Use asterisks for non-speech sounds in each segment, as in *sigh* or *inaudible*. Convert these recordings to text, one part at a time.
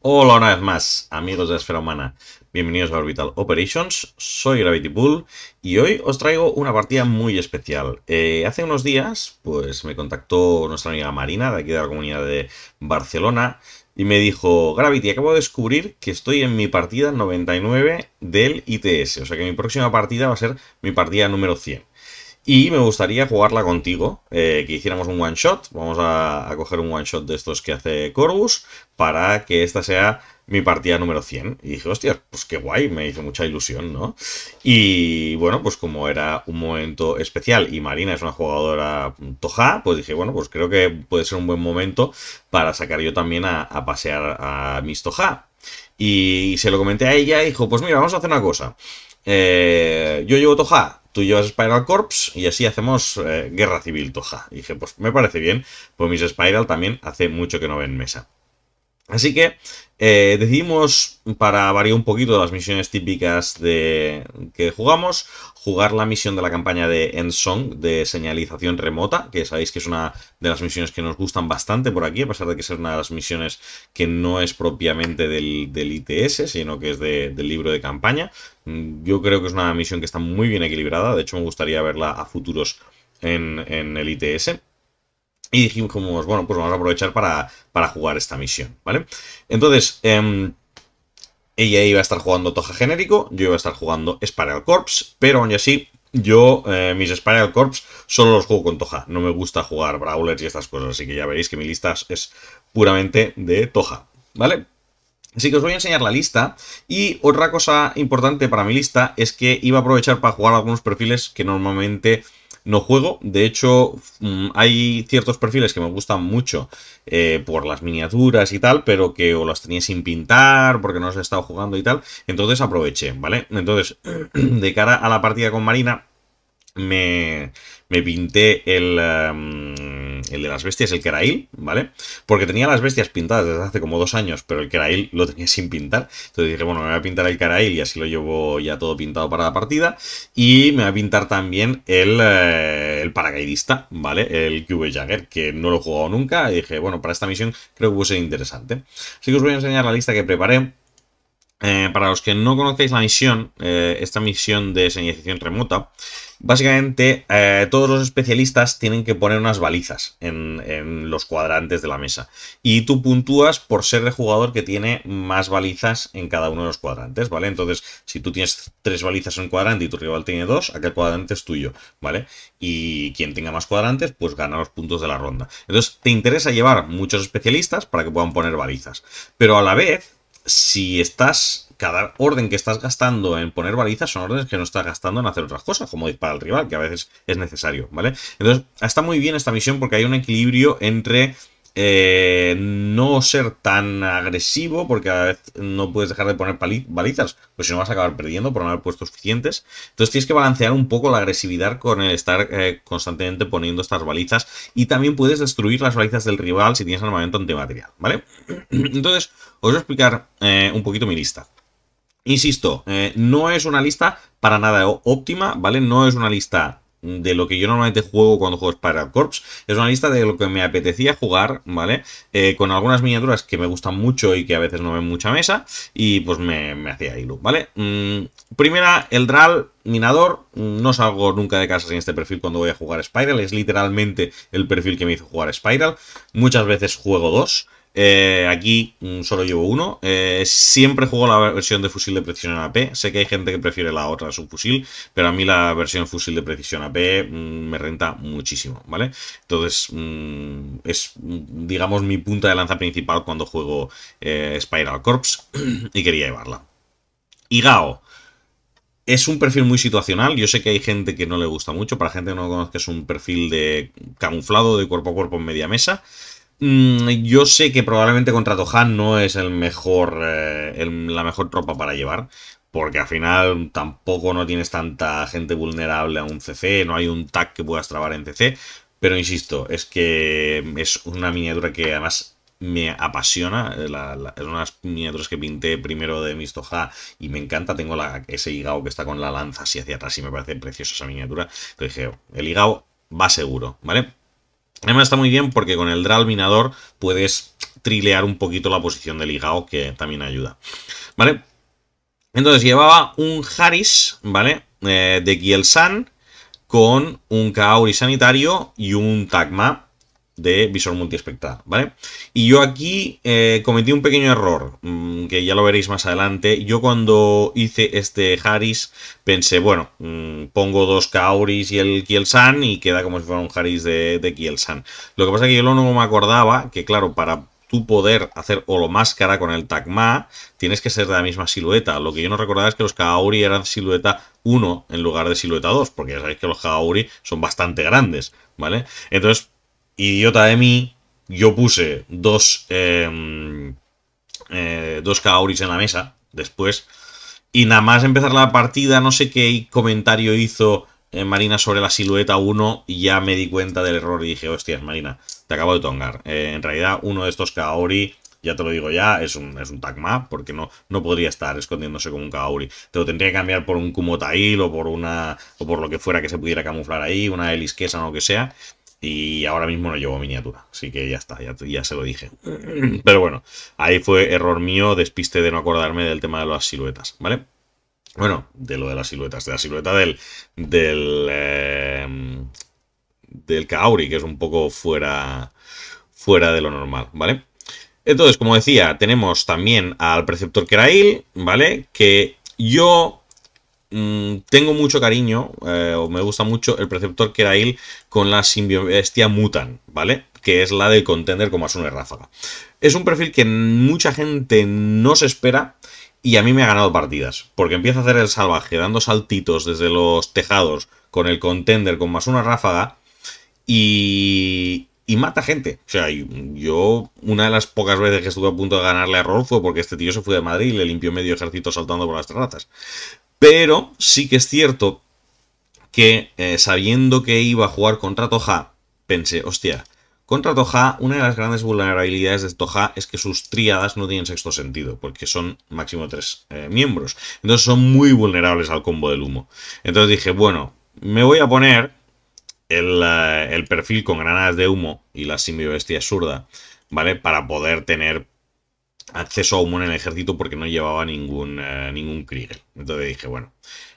Hola una vez más, amigos de Esfera Humana. Bienvenidos a Orbital Operations. Soy Gravity Bull y hoy os traigo una partida muy especial. Eh, hace unos días, pues me contactó nuestra amiga Marina, de aquí de la comunidad de Barcelona, y me dijo, Gravity, acabo de descubrir que estoy en mi partida 99 del ITS. O sea que mi próxima partida va a ser mi partida número 100. Y me gustaría jugarla contigo, eh, que hiciéramos un one shot. Vamos a, coger un one shot de estos que hace Corvus para que esta sea mi partida número 100. Y dije, hostia, pues qué guay, me hizo mucha ilusión, ¿no? Y bueno, pues como era un momento especial y Marina es una jugadora toja, pues dije, bueno, pues creo que puede ser un buen momento para sacar yo también a, pasear a mis toja. Y se lo comenté a ella y dijo, pues mira, vamos a hacer una cosa. Eh, yo llevo Toja, tú llevas Spiral Corps y así hacemos eh, Guerra Civil Toja. Y dije, pues me parece bien, pues mis Spiral también hace mucho que no ven mesa. Así que eh, decidimos, para variar un poquito de las misiones típicas de que jugamos, jugar la misión de la campaña de Endsong de señalización remota, que sabéis que es una de las misiones que nos gustan bastante por aquí, a pesar de que es una de las misiones que no es propiamente del, ITS, sino que es del libro de campaña. Yo creo que es una misión que está muy bien equilibrada, de hecho me gustaría verla a futuros en, en el ITS. Y dijimos, bueno, pues vamos a aprovechar para, jugar esta misión, ¿vale? Entonces, em, ella iba a estar jugando Toja genérico, yo iba a estar jugando Spiral Corps, pero aún así, yo eh, mis Spiral Corps solo los juego con Toja. No me gusta jugar Brawlers y estas cosas, así que ya veréis que mi lista es puramente de Toja, ¿vale? Así que os voy a enseñar la lista. Y otra cosa importante para mi lista es que iba a aprovechar para jugar algunos perfiles que normalmente no juego. De hecho, mm, hay ciertos perfiles que me gustan mucho eh, por las miniaturas y tal, pero que o las tenía sin pintar porque no los he estado jugando y tal. Entonces aproveché, ¿vale? Entonces, *clears throat* de cara a la partida con Marina, me, me pinté el, em, el de las bestias, el Kerail, ¿vale? Porque tenía las bestias pintadas desde hace como dos años, pero el Kerail lo tenía *laughs* sin pintar. Entonces dije, bueno, me voy a pintar el Kerail y así lo llevo ya todo pintado para la partida. Y me voy a pintar también el, eh, el paracaidista, ¿vale? El Cube Jagger, que no lo he jugado nunca. Y dije, bueno, para esta misión creo que puede ser interesante. Así que os voy a enseñar la lista que preparé. Eh, para los que no conocéis la misión, eh, esta misión de señalización remota, básicamente eh, todos los especialistas tienen que poner unas balizas en, los cuadrantes de la mesa. Y tú puntúas por ser el jugador que tiene más balizas en cada uno de los cuadrantes, ¿vale? Entonces, si tú tienes tres balizas en un cuadrante y tu rival tiene dos, aquel cuadrante es tuyo, ¿vale? Y quien tenga más cuadrantes, pues gana los puntos de la ronda. Entonces, te interesa llevar muchos especialistas para que puedan poner balizas. Pero a la vez, si estás. Cada orden que estás gastando en poner balizas son órdenes que no estás gastando en hacer otras cosas, como disparar al rival, que a veces es necesario, ¿vale? Entonces, está muy bien esta misión porque hay un equilibrio entre eh, no ser tan agresivo, porque a veces no puedes dejar de poner balizas, pues si no vas a acabar perdiendo por no haber puesto suficientes. Entonces tienes que balancear un poco la agresividad con el estar eh, constantemente poniendo estas balizas. Y también puedes destruir las balizas del rival si tienes armamento antimaterial, ¿vale? *clears throat* Entonces, os voy a explicar eh, un poquito mi lista. Insisto, no es una lista para nada óptima, ¿vale? No es una lista de lo que yo normalmente juego cuando juego Spiral Corps. Es una lista de lo que me apetecía jugar, ¿vale? Eh, con algunas miniaturas que me gustan mucho y que a veces no ven mucha mesa. Y pues me, hacía hilo, ¿vale? Mm, primera, el Dral Minador. No salgo nunca de casa sin este perfil cuando voy a jugar Spiral. Es literalmente el perfil que me hizo jugar Spiral. Muchas veces juego dos. Eh, aquí mm, solo llevo uno. Eh, siempre juego la versión de fusil de precisión AP. Sé que hay gente que prefiere la otra subfusil, pero a mí la versión fusil de precisión AP mm, me renta muchísimo, ¿vale? Entonces, mm, es, digamos, mi punta de lanza principal cuando juego eh, Spiral Corps *clears throat* y quería llevarla. Igao. Es un perfil muy situacional. Yo sé que hay gente que no le gusta mucho. Para gente que no lo conozca, es un perfil de camuflado de cuerpo a cuerpo en media mesa. Mm, yo sé que probablemente contra Tohan no es el mejor, eh, la mejor tropa para llevar. Porque al final tampoco no tienes tanta gente vulnerable a un CC, no hay un tag que puedas trabar en CC. Pero insisto, es que es una miniatura que además me apasiona. Eh, es unas miniaturas que pinté primero de Mistoja y me encanta. Tengo ese higao que está con la lanza así hacia atrás y me parece preciosa esa miniatura. Entonces dije, el higao va seguro, ¿vale? Además está muy bien porque con el Dral Minador puedes trilear un poquito la posición del ligado, que también ayuda. ¿Vale? Entonces llevaba un Haris, ¿vale? Eh, de Kielsan con un Kaori sanitario y un Tagma de visor multiespectral, ¿vale? Y yo aquí eh, cometí un pequeño error, mm, que ya lo veréis más adelante. Yo cuando hice este Haris pensé, bueno, mm, pongo dos Kaoris y el Kielsan y queda como si fuera un Haris de, de Kielsan. Lo que pasa es que yo no me acordaba que, claro, para tu poder hacer máscara con el Tagma, tienes que ser de la misma silueta. Lo que yo no recordaba es que los Kaori eran silueta 1 en lugar de silueta 2, porque ya sabéis que los Kaori son bastante grandes, ¿vale? Entonces, idiota de mí, yo puse dos, em, eh, dos Kaoris en la mesa después, y nada más empezar la partida, no sé qué comentario hizo eh, Marina sobre la silueta 1 y ya me di cuenta del error y dije, hostias, Marina, te acabo de tongar. Eh, en realidad, uno de estos Kaori, ya te lo digo ya, es un, es un Tagma, porque no, no podría estar escondiéndose como un Kaori. Te lo tendría que cambiar por un Kumotail o por una. o por lo que fuera que se pudiera camuflar ahí, una Elisquesa o lo que sea. Y ahora mismo no llevo miniatura, así que ya está, ya, ya, se lo dije. Pero bueno, ahí fue error mío, despiste de no acordarme del tema de las siluetas, ¿vale? Bueno, de lo de las siluetas, de la silueta del. del. Eh, del Kaori, que es un poco fuera. fuera de lo normal, ¿vale? Entonces, como decía, tenemos también al preceptor Kerail, ¿vale? Que yo mm, tengo mucho cariño, eh, o me gusta mucho el preceptor Kerail con la simbiobestia Mutan, ¿vale? Que es la del contender con más una ráfaga. Es un perfil que mucha gente no se espera y a mí me ha ganado partidas, porque empieza a hacer el salvaje dando saltitos desde los tejados con el contender con más una ráfaga y, y mata gente. O sea, yo una de las pocas veces que estuve a punto de ganarle a Rolf fue porque este tío se fue de Madrid y le limpió medio ejército saltando por las terrazas. Pero sí que es cierto que eh, sabiendo que iba a jugar contra Toja, pensé, hostia, contra Toja, una de las grandes vulnerabilidades de Toja es que sus tríadas no tienen sexto sentido, porque son máximo tres eh, miembros. Entonces son muy vulnerables al combo del humo. Entonces dije, bueno, me voy a poner el, eh, perfil con granadas de humo y la bestia surda, ¿vale? Para poder tener acceso a humo en el ejército porque no llevaba ningún, uh, ningún Kriegel. Entonces dije, bueno,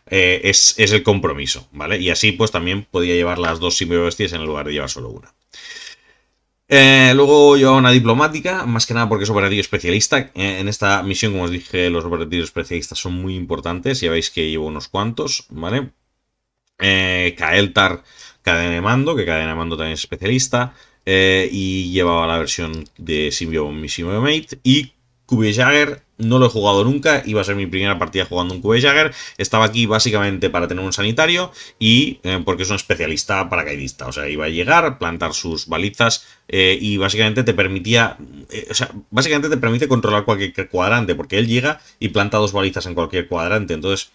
es, es, el compromiso, ¿vale? Y así pues también podía llevar las dos bestias en lugar de llevar solo una. Eh, luego lleva una diplomática, más que nada porque es operativo especialista. Eh, en esta misión, como os dije, los operativos especialistas son muy importantes. Ya veis que llevo unos cuantos, ¿vale? Eh, Kaeltar, cadena de mando, que cadena de mando también es especialista. Eh, y llevaba la versión de Symbiote Mate. Y Cube Jagger no lo he jugado nunca, iba a ser mi primera partida jugando un Cube Jagger. Estaba aquí básicamente para tener un sanitario y eh, porque es un especialista paracaidista. O sea, iba a llegar, plantar sus balizas eh, y básicamente te permitía, eh, o sea, básicamente te permite controlar cualquier cuadrante porque él llega y planta dos balizas en cualquier cuadrante. Entonces,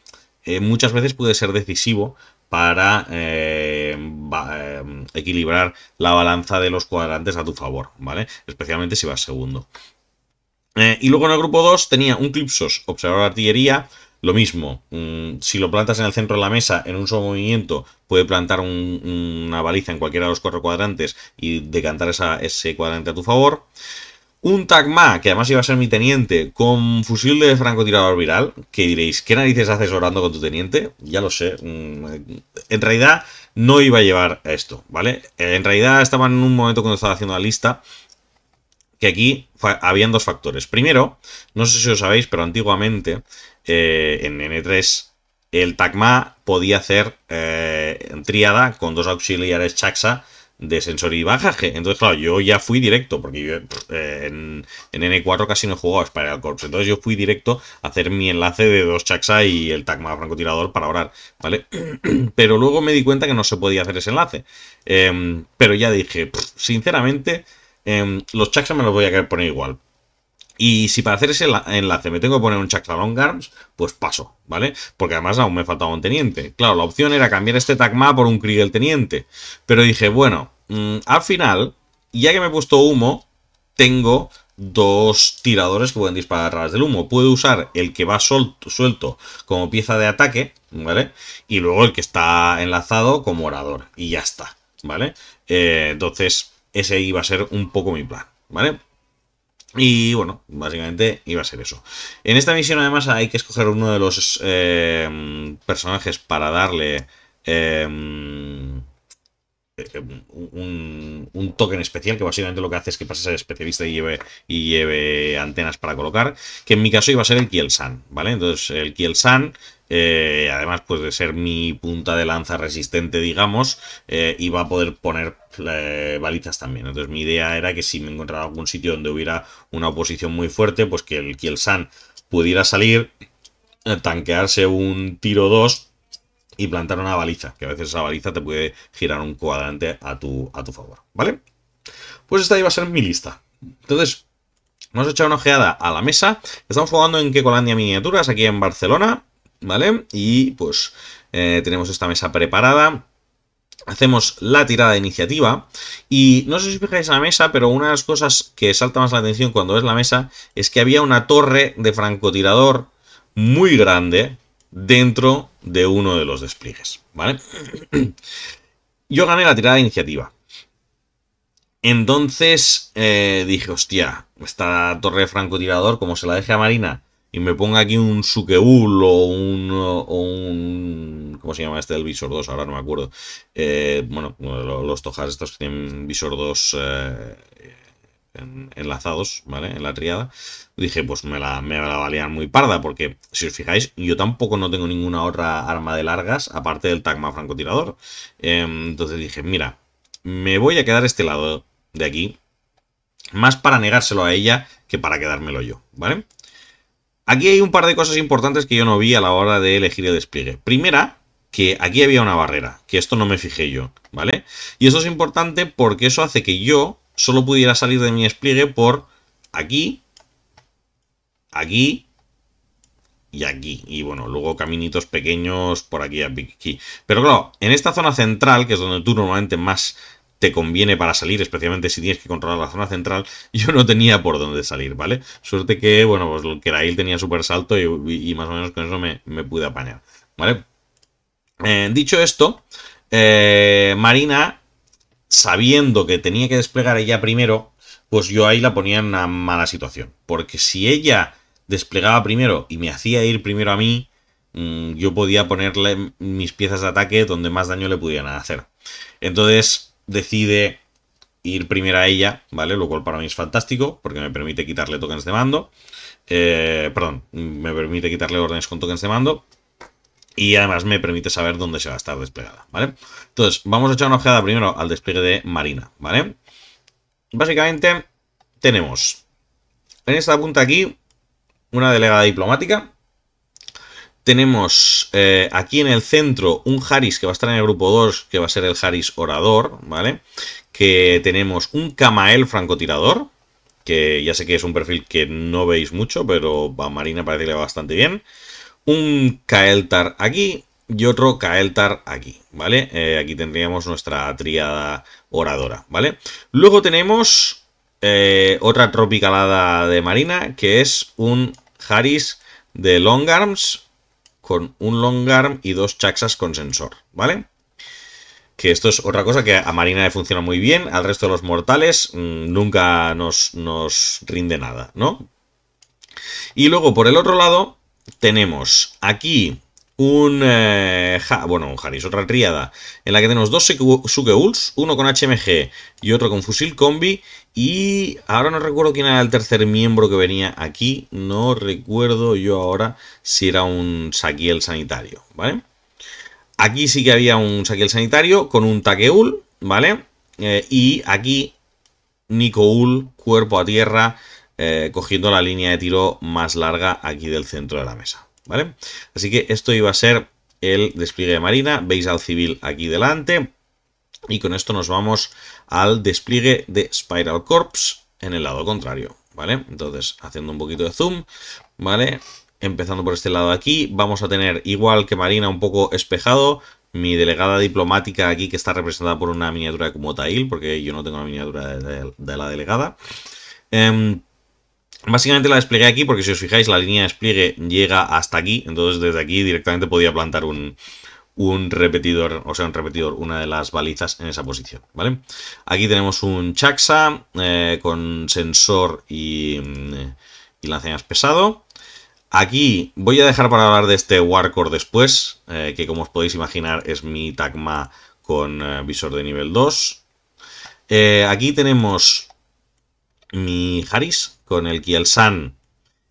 muchas veces puede ser decisivo para equilibrar la balanza de los cuadrantes a tu favor, ¿vale? Especialmente si vas segundo. Eh, y luego en el grupo 2 tenía un Clipsos, observador de artillería, lo mismo, mm, si lo plantas en el centro de la mesa en un solo movimiento, puede plantar una baliza en cualquiera de los cuatro cuadrantes y decantar ese cuadrante a tu favor. Un Tagma, que además iba a ser mi teniente, con fusil de francotirador viral, que diréis, ¿qué narices haces orando con tu teniente? Ya lo sé. Mm, en realidad no iba a llevar esto, ¿vale? En realidad estaba en un momento cuando estaba haciendo la lista que aquí habían dos factores. Primero, no sé si os sabéis, pero antiguamente eh, en N3 el Tacma podía hacer eh, triada con dos auxiliares Chaxa de sensor y bajaje. Entonces, claro, yo ya fui directo, porque eh, en, N4 casi no he jugado Spiral Corps. Entonces yo fui directo a hacer mi enlace de dos Chaxa y el Tacma francotirador para orar, ¿vale? *clears throat* Pero luego me di cuenta que no se podía hacer ese enlace. Em, pero ya dije, sinceramente Em, los Chaxa me los voy a poner igual. Y si para hacer ese enlace me tengo que poner un Chaxa Long Arms, pues paso, ¿vale? Porque además aún me faltaba un teniente. Claro, la opción era cambiar este Tagma por un Kriegel teniente. Pero dije, bueno, mm, al final, ya que me he puesto humo, tengo dos tiradores que pueden disparar a del humo. Puedo usar el que va suelto como pieza de ataque, ¿vale? Y luego el que está enlazado como orador. Y ya está, ¿vale? Eh, entonces, ese iba a ser un poco mi plan, ¿vale? Y bueno, básicamente iba a ser eso. En esta misión además hay que escoger uno de los eh, personajes para darle eh, un, un, token especial que básicamente lo que hace es que pase a ser especialista y lleve, y lleve antenas para colocar, que en mi caso iba a ser el Kielsan, ¿vale? Entonces el Kielsan, eh, además pues de ser mi punta de lanza resistente, digamos, eh, iba a poder poner eh, balizas también. Entonces mi idea era que si me encontrara algún sitio donde hubiera una oposición muy fuerte, pues que el Kielsan pudiera salir, tanquearse un tiro 2 y plantar una baliza, que a veces esa baliza te puede girar un cuadrante a tu, a tu favor, ¿vale? Pues esta iba a ser mi lista. Entonces, hemos echado una ojeada a la mesa. Estamos jugando en Kecolandia Miniaturas, aquí en Barcelona, ¿vale? Y pues eh, tenemos esta mesa preparada. Hacemos la tirada de iniciativa y no sé si fijáis en la mesa, pero una de las cosas que salta más la atención cuando ves la mesa es que había una torre de francotirador muy grande dentro de uno de los despliegues, ¿vale? *clears throat* Yo gané la tirada de iniciativa. Entonces eh, dije, hostia, esta torre de francotirador, como se la deje a Marina y me ponga aquí un Sukeul o un, o un... ¿Cómo se llama este del Visor 2? Ahora no me acuerdo. Eh, bueno, los Tojas estos que tienen Visor 2 eh, enlazados, ¿vale? En la triada dije, pues me la, me la valían muy parda, porque si os fijáis, yo tampoco no tengo ninguna otra arma de largas, aparte del Tagma francotirador. Em, entonces dije, mira, me voy a quedar este lado de aquí, más para negárselo a ella que para quedármelo yo, ¿vale? Aquí hay un par de cosas importantes que yo no vi a la hora de elegir el despliegue. Primera, que aquí había una barrera, que esto no me fijé yo, ¿vale? Y eso es importante porque eso hace que yo solo pudiera salir de mi despliegue por aquí aquí y aquí. Y bueno, luego caminitos pequeños por aquí, aquí. Pero claro, en esta zona central, que es donde tú normalmente más te conviene para salir, especialmente si tienes que controlar la zona central, *laughs* yo no tenía por dónde salir, ¿vale? Suerte que, bueno, pues el Kerail tenía súper salto y, más o menos con eso me, pude apañar, ¿vale? Eh, dicho esto, eh, Marina, sabiendo que tenía que desplegar ella primero, pues yo ahí la ponía en una mala situación. Porque si ella desplegaba primero y me hacía ir primero a mí, mm, yo podía ponerle mis piezas de ataque donde más daño le pudieran hacer. Entonces decide ir primero a ella, ¿vale? Lo cual para mí es fantástico, porque me permite quitarle tokens de mando. Eh, perdón, me permite quitarle órdenes con tokens de mando. Y además me permite saber dónde se va a estar desplegada, ¿vale? Entonces, vamos a echar una ojeada primero al despliegue de Marina, ¿vale? Básicamente, tenemos en esta punta aquí una delegada diplomática. Tenemos eh, aquí en el centro un Haris que va a estar en el grupo 2, que va a ser el Haris Orador, ¿vale? Que tenemos un Kamael francotirador, que ya sé que es un perfil que no veis mucho, pero a Marina parece que le va bastante bien. Un Kaeltar aquí y otro Kaeltar aquí, ¿vale? Eh, aquí tendríamos nuestra tríada oradora, ¿vale? Luego tenemos eh, otra tropicalada de Marina, que es un Haris de long arms con un long arm y dos chaxas con sensor, ¿vale? Que esto es otra cosa que a Marina le funciona muy bien, al resto de los mortales mm, nunca nos, nos rinde nada, ¿no? Y luego por el otro lado tenemos aquí un... Eh, bueno, un Haris, otra tríada, en la que tenemos dos Sukeuls, uno con HMG y otro con fusil combi, y ahora no recuerdo quién era el tercer miembro que venía aquí, no recuerdo yo ahora si era un Saquiel sanitario, ¿vale? Aquí sí que había un Saquiel sanitario con un Takeul, ¿vale? Eh, y aquí Nicoul, cuerpo a tierra, eh, cogiendo la línea de tiro más larga aquí del centro de la mesa. ¿Vale? Así que esto iba a ser el despliegue de marina. Veis al civil aquí delante. Y con esto nos vamos al despliegue de Spiral Corps en el lado contrario, ¿vale? Entonces, haciendo un poquito de zoom, ¿vale? Empezando por este lado aquí, vamos a tener igual que Marina un poco espejado, mi delegada diplomática aquí que está representada por una miniatura como Tail, porque yo no tengo la miniatura de, la delegada. Em, Básicamente la desplegué aquí porque si os fijáis la línea de despliegue llega hasta aquí, entonces desde aquí directamente podía plantar un, un repetidor, o sea, un repetidor, una de las balizas en esa posición, ¿vale? Aquí tenemos un Chaxa eh, con sensor y, mm, y pesado. Aquí voy a dejar para hablar de este Warcore después, eh, que como os podéis imaginar es mi Tacma con eh, visor de nivel 2. aquí tenemos mi Haris con el Kielsan,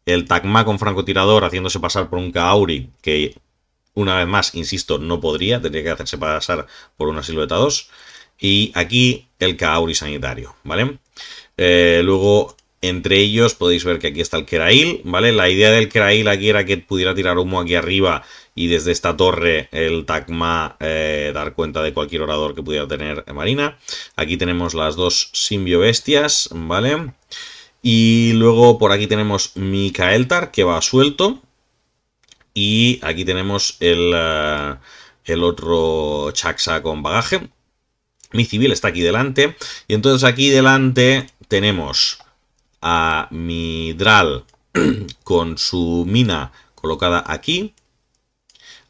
el Tacma con francotirador haciéndose pasar por un Kauri, que una vez más, insisto, no podría, tendría que hacerse pasar por una silueta 2. Y aquí el Kauri sanitario, ¿vale? Eh, luego, entre ellos, podéis ver que aquí está el Kerail, ¿vale? La idea del Kerail aquí era que pudiera tirar humo aquí arriba y desde esta torre el Tacma eh, dar cuenta de cualquier orador que pudiera tener Marina. Aquí tenemos las dos simbiobestias, ¿vale? Y luego por aquí tenemos Mikaeltar, que va suelto, y aquí tenemos el, eh, el otro Chaxa con bagaje. Mi civil está aquí delante. Y entonces aquí delante tenemos a mi Dral *clears throat* con su mina colocada aquí.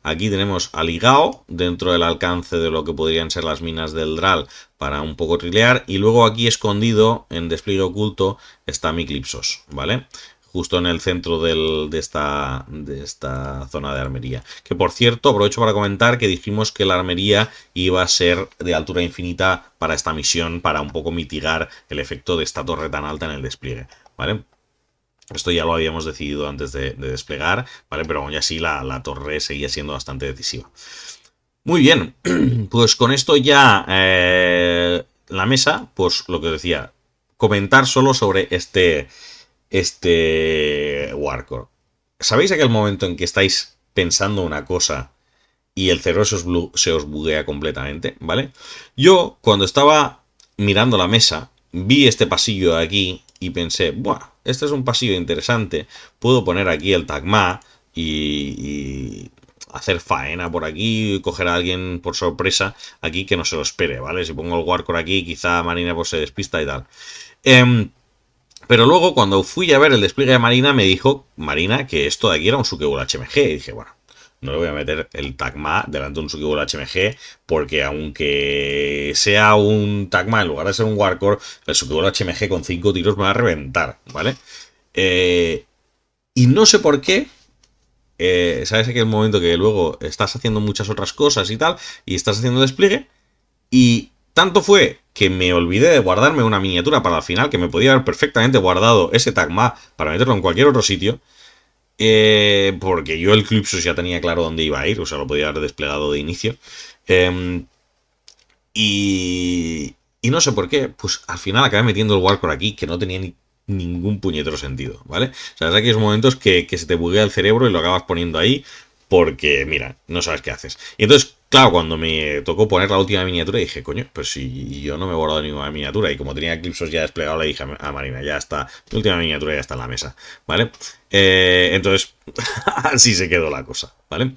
Aquí tenemos a Ligao dentro del alcance de lo que podrían ser las minas del Dral para un poco trilear. Y luego aquí escondido en despliegue oculto está mi Clipsos, ¿vale? justo en el centro de, esta, de esta zona de armería. Que por cierto, aprovecho para comentar que dijimos que la armería iba a ser de altura infinita para esta misión, para un poco mitigar el efecto de esta torre tan alta en el despliegue, ¿vale? Esto ya lo habíamos decidido antes de, desplegar, ¿vale? Pero aún así la, torre seguía siendo bastante decisiva. Muy bien, *clears throat* pues con esto ya eh, la mesa, pues lo que decía, comentar solo sobre este, este Warcore. ¿Sabéis aquel momento en que estáis pensando una cosa y el cerebro se os, buguea completamente? ¿Vale? Yo, cuando estaba mirando la mesa, vi este pasillo de aquí y pensé, Buah, este es un pasillo interesante. Puedo poner aquí el Tagma y, hacer faena por aquí, coger a alguien por sorpresa aquí que no se lo espere, ¿vale? Si pongo el Warcore aquí, quizá Marina pues, se despista y tal. Eh, pero luego, cuando fui a ver el despliegue de Marina, me dijo Marina que esto de aquí era un Sukebul HMG. Y dije, bueno, no le voy a meter el Tagma delante de un Sukebul HMG, porque aunque sea un Tagma en lugar de ser un Warcore, el Sukebul HMG con 5 tiros me va a reventar, ¿vale? Eh, y no sé por qué, eh, ¿sabes aquel momento que luego estás haciendo muchas otras cosas y tal, y estás haciendo despliegue, y tanto fue que me olvidé de guardarme una miniatura para el final, que me podía haber perfectamente guardado ese Tagma para meterlo en cualquier otro sitio. Eh, porque yo el Clipsus ya tenía claro dónde iba a ir, o sea, lo podía haber desplegado de inicio. Em, y, y no sé por qué, pues al final acabé metiendo el Warcore aquí, que no tenía ni ningún puñetero sentido, ¿vale? O sea, es aquellos momentos que, que se te buguea el cerebro y lo acabas poniendo ahí porque, mira, no sabes qué haces. Y entonces, claro, cuando me tocó poner la última miniatura, dije, coño, pues si yo no me he borrado ninguna miniatura, y como tenía Eclipsos ya desplegado, le dije a Marina, ya está, mi última miniatura ya está en la mesa, ¿vale? Eh, entonces, *laughs* así se quedó la cosa, ¿vale?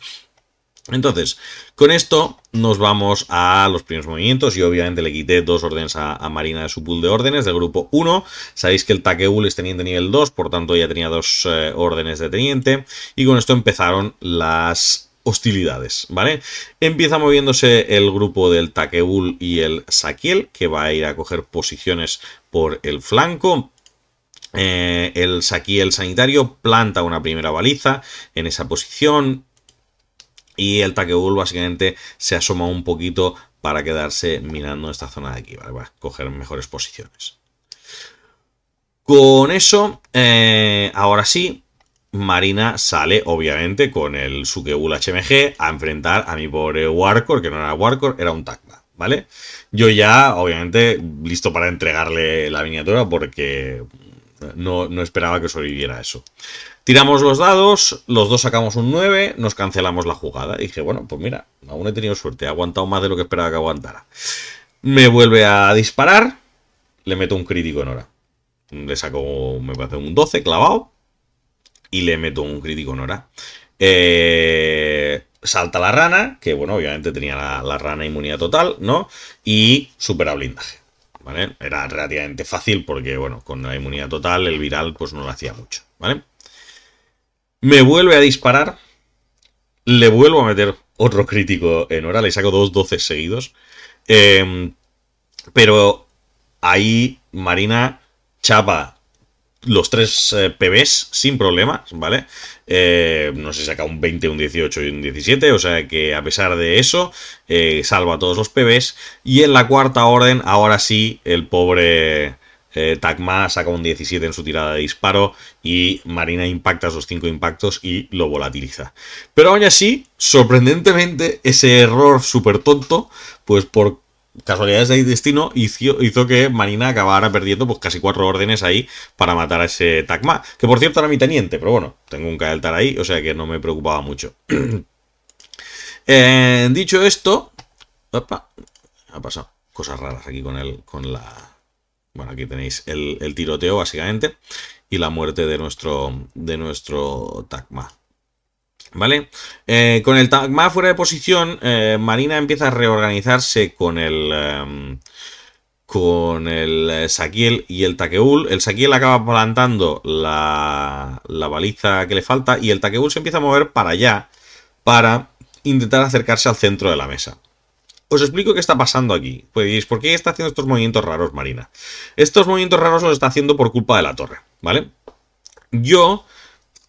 Entonces, con esto nos vamos a los primeros movimientos y obviamente le quité dos órdenes a, Marina de su pool de órdenes del grupo 1. Sabéis que el Takeul es teniente nivel 2, por tanto ya tenía dos eh, órdenes de teniente y con esto empezaron las hostilidades, ¿vale? Empieza moviéndose el grupo del Takeul y el Sakiel, que va a ir a coger posiciones por el flanco. Eh, el Sakiel sanitario planta una primera baliza en esa posición, y el Takeul básicamente se asoma un poquito para quedarse mirando esta zona de aquí, ¿vale? Va a coger mejores posiciones. Con eso, eh, ahora sí, Marina sale, obviamente, con el Sukeul HMG a enfrentar a mi pobre Warcore, que no era Warcore, era un Tacma, ¿vale? Yo ya, obviamente, listo para entregarle la miniatura porque no, no esperaba que sobreviviera eso. Tiramos los dados, los dos sacamos un 9, nos cancelamos la jugada. Y dije, bueno, pues mira, aún he tenido suerte, he aguantado más de lo que esperaba que aguantara. Me vuelve a disparar, le meto un crítico en hora. Le saco, me parece un 12 clavado y le meto un crítico en hora. Eh, salta la rana, que bueno, obviamente tenía la, la rana inmunidad total, ¿no? Y supera blindaje. ¿Vale? Era relativamente fácil porque, bueno, con la inmunidad total el viral pues no lo hacía mucho, ¿vale? Me vuelve a disparar. Le vuelvo a meter otro crítico en hora, le saco dos 12 seguidos. Em, pero ahí Marina chapa los tres eh, PBs sin problemas, ¿vale? Eh, no sé, saca un 20, un 18 y un 17, o sea que a pesar de eso, eh, salva todos los PBs. Y en la cuarta orden, ahora sí, el pobre Tagma saca un 17 en su tirada de disparo y Marina impacta esos 5 impactos y lo volatiliza. Pero aún así, sorprendentemente, ese error súper tonto, pues por casualidades de destino hizo, hizo, que Marina acabara perdiendo pues casi cuatro órdenes ahí para matar a ese Tagma. Que por cierto era mi teniente, pero bueno, tengo un Kael'thar ahí, o sea que no me preocupaba mucho. *clears throat* Eh, dicho esto... Opa, ha pasado cosas raras aquí con el, con la... Bueno, aquí tenéis el, el tiroteo básicamente y la muerte de nuestro, de nuestro Tagma. ¿Vale? Eh, con el Tagma fuera de posición, eh, Marina empieza a reorganizarse con el... Em, con el eh, Saquiel y el Takeul. El Saquiel acaba plantando la, la baliza que le falta y el Takeul se empieza a mover para allá para intentar acercarse al centro de la mesa. Os explico qué está pasando aquí. Pues, ¿por qué está haciendo estos movimientos raros, Marina? Estos movimientos raros los está haciendo por culpa de la torre, ¿vale? Yo,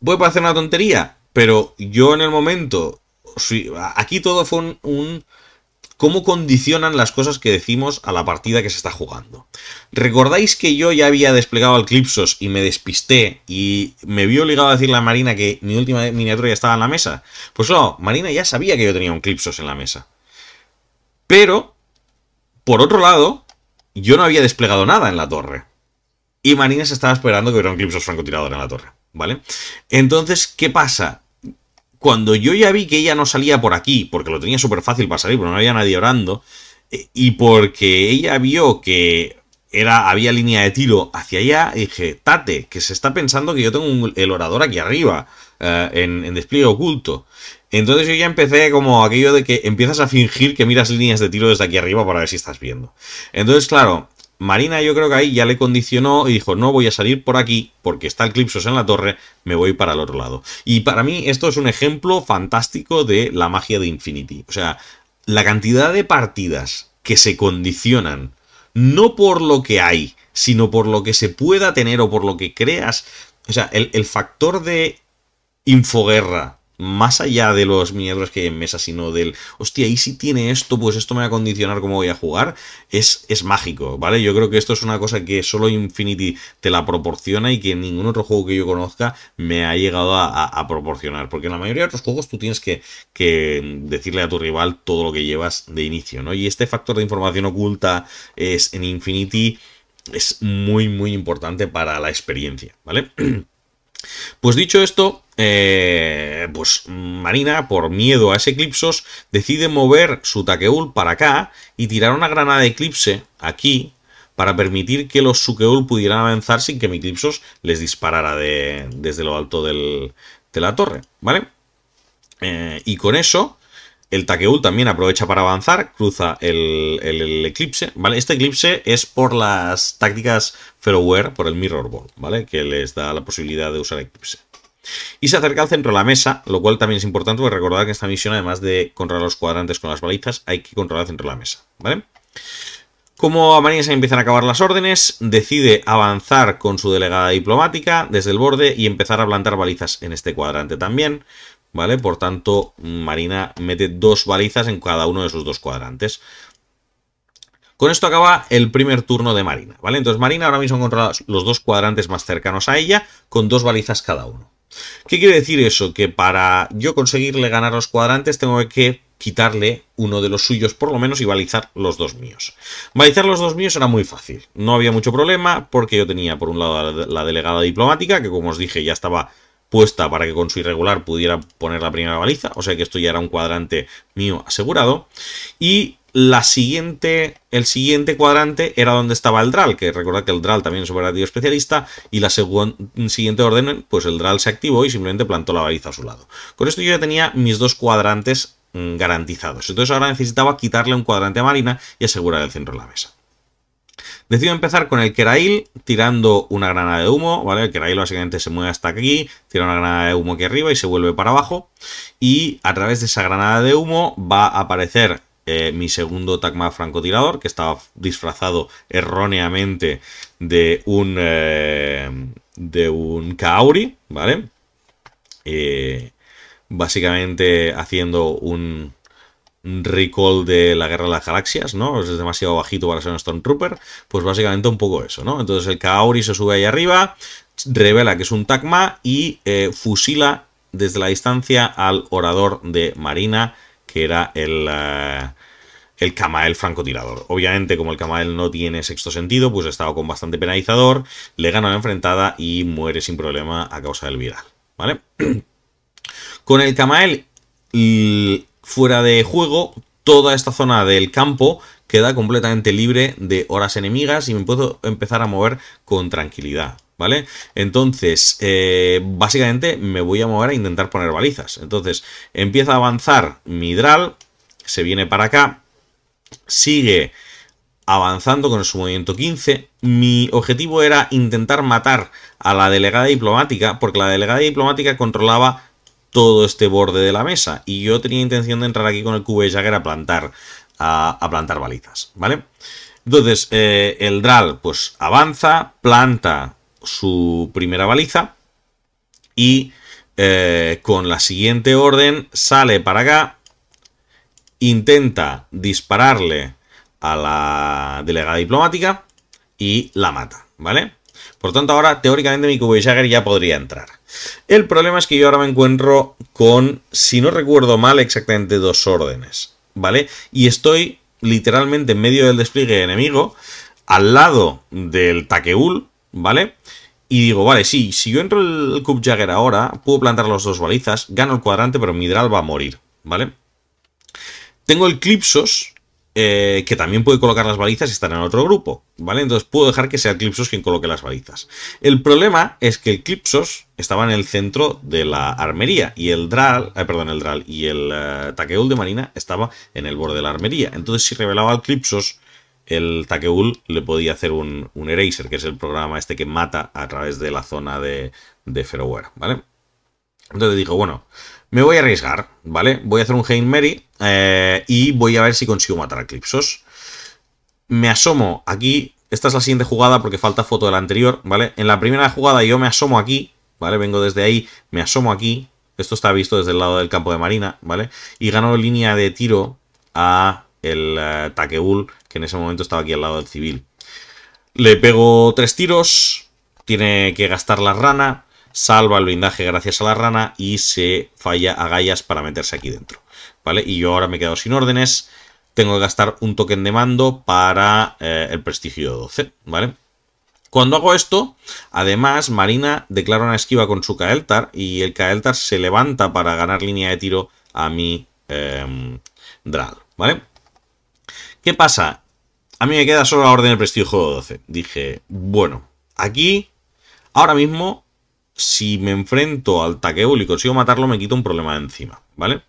¿puede parecer una tontería? Pero yo en el momento, aquí todo fue un, cómo condicionan las cosas que decimos a la partida que se está jugando. ¿Recordáis que yo ya había desplegado al Clipsos y me despisté y me vi obligado a decirle a Marina que mi última miniatura ya estaba en la mesa? Pues no, Marina ya sabía que yo tenía un Clipsos en la mesa. Pero, por otro lado, yo no había desplegado nada en la torre. Y Marina se estaba esperando que hubiera un Clipsos francotirador en la torre. ¿Vale? Entonces, ¿qué pasa? Cuando yo ya vi que ella no salía por aquí, porque lo tenía súper fácil para salir, porque no había nadie orando, eh, y porque ella vio que era, había línea de tiro hacia allá, dije, Tate, que se está pensando que yo tengo el orador aquí arriba, eh, en, en, despliegue oculto. Entonces yo ya empecé como aquello de que empiezas a fingir que miras líneas de tiro desde aquí arriba para ver si estás viendo. Entonces, claro, Marina yo creo que ahí ya le condicionó y dijo, no voy a salir por aquí porque está el Clipsos en la torre, me voy para el otro lado. Y para mí esto es un ejemplo fantástico de la magia de Infinity. O sea, la cantidad de partidas que se condicionan no por lo que hay, sino por lo que se pueda tener o por lo que creas. O sea, el, el factor de infoguerra más allá de los miniaturas que hay en mesa, sino del, hostia, y si tiene esto, pues esto me va a condicionar cómo voy a jugar, es, es mágico, ¿vale? Yo creo que esto es una cosa que solo Infinity te la proporciona y que ningún otro juego que yo conozca me ha llegado a, proporcionar, porque en la mayoría de otros juegos tú tienes que, que, decirle a tu rival todo lo que llevas de inicio, ¿no? Y este factor de información oculta es en Infinity es muy, muy importante para la experiencia, ¿vale? *clears throat* Pues dicho esto, eh, pues Marina, por miedo a ese eclipsos, decide mover su Takeul para acá y tirar una granada de eclipse aquí para permitir que los Sukeul pudieran avanzar sin que mi eclipsos les disparara desde lo alto de la torre, ¿vale? Eh, y con eso, el Takeul también aprovecha para avanzar, cruza el, eclipse. Este eclipse es por las tácticas Ferroware, por el Mirror Ball, ¿vale? Que les da la posibilidad de usar eclipse. Y se acerca al centro de la mesa, lo cual también es importante porque recordar que en esta misión, además de controlar los cuadrantes con las balizas, hay que controlar el centro de la mesa. Como a Marina se empiezan a acabar las órdenes, decide avanzar con su delegada diplomática desde el borde y empezar a plantar balizas en este cuadrante también, ¿vale? Por tanto, Marina mete dos balizas en cada uno de esos dos cuadrantes. Con esto acaba el primer turno de Marina, ¿vale? Entonces Marina ahora mismo controla los dos cuadrantes más cercanos a ella con dos balizas cada uno. ¿Qué quiere decir eso? Que para yo conseguirle ganar los cuadrantes tengo que quitarle uno de los suyos por lo menos y balizar los dos míos. Balizar los dos míos era muy fácil, no había mucho problema porque yo tenía por un lado la delegada diplomática que como os dije ya estaba puesta para que con su irregular pudiera poner la primera baliza, o sea que esto ya era un cuadrante mío asegurado. Y la siguiente, el siguiente cuadrante era donde estaba el Dral, que recordad que el Dral también es operativo especialista, y la siguiente orden, pues el Dral se activó y simplemente plantó la baliza a su lado. Con esto yo ya tenía mis dos cuadrantes mm, garantizados. Entonces ahora necesitaba quitarle un cuadrante a Marina y asegurar el centro de la mesa. Decido empezar con el Kerail tirando una granada de humo, ¿vale? El Kerail básicamente se mueve hasta aquí, tira una granada de humo aquí arriba y se vuelve para abajo. Y a través de esa granada de humo va a aparecer eh, mi segundo Tacma francotirador, que estaba disfrazado erróneamente de un, eh, de un Kauri, ¿vale? Eh, básicamente haciendo un, recall de la Guerra de las Galaxias, ¿no? Es demasiado bajito para ser un Stormtrooper. Pues básicamente un poco eso, ¿no? Entonces el Kaori se sube ahí arriba, revela que es un Tacma y eh, fusila desde la distancia al orador de Marina, que era el... Uh, el Kamael francotirador. Obviamente, como el Kamael no tiene sexto sentido, pues estaba con bastante penalizador, le gana la enfrentada y muere sin problema a causa del viral. ¿Vale? *clears throat* con el Kamael fuera de juego, toda esta zona del campo queda completamente libre de horas enemigas y me puedo empezar a mover con tranquilidad. ¿Vale? Entonces, eh, básicamente me voy a mover a intentar poner balizas. Entonces, empieza a avanzar mi Dral, se viene para acá, sigue avanzando con su movimiento 15. Mi objetivo era intentar matar a la delegada diplomática, porque la delegada diplomática controlaba todo este borde de la mesa. Y yo tenía intención de entrar aquí con el cubo de Jagger a plantar, a, plantar balizas, ¿vale? Entonces, eh, el Dral pues avanza, planta su primera baliza y eh, con la siguiente orden sale para acá, intenta dispararle a la delegada diplomática y la mata, ¿vale? Por tanto, ahora teóricamente mi cubo de Jagger ya podría entrar. El problema es que yo ahora me encuentro con, si no recuerdo mal, exactamente dos órdenes, ¿vale? Y estoy literalmente en medio del despliegue enemigo, al lado del Takeul, ¿vale? Y digo, vale, sí, si yo entro el Cub Jagger ahora, puedo plantar las dos balizas, gano el cuadrante, pero mi Dral va a morir, ¿vale? Tengo el Clipsos, eh, que también puede colocar las balizas y estar en otro grupo, ¿vale? Entonces puedo dejar que sea Clipsos quien coloque las balizas. El problema es que el Clipsos estaba en el centro de la armería y el Dral, eh, perdón, el Dral y el uh, Takeul de Marina estaba en el borde de la armería. Entonces si revelaba al Clipsos, el Takeul le podía hacer un, Eraser, que es el programa este que mata a través de la zona de, de ¿vale? Entonces dijo, bueno, me voy a arriesgar, ¿vale? Voy a hacer un Hail Mary eh, y voy a ver si consigo matar a Clipsos. Me asomo aquí. Esta es la siguiente jugada porque falta foto de la anterior, ¿vale? En la primera jugada yo me asomo aquí, ¿vale? Vengo desde ahí, me asomo aquí. Esto está visto desde el lado del campo de Marina, ¿vale? Y gano línea de tiro a el uh, que en ese momento estaba aquí al lado del civil. Le pego tres tiros, tiene que gastar la rana, salva el blindaje gracias a la rana y se falla a gallas para meterse aquí dentro. ¿Vale? Y yo ahora me he quedado sin órdenes. Tengo que gastar un token de mando para eh, el prestigio 12, ¿vale? Cuando hago esto, además, Marina declara una esquiva con su Kael'thar y el Kael'thar se levanta para ganar línea de tiro a mi eh, ¿vale? ¿Qué pasa? A mí me queda solo la orden del prestigio 12. Dije, bueno, aquí, ahora mismo, si me enfrento al Takeul y consigo matarlo, me quito un problema de encima, ¿vale?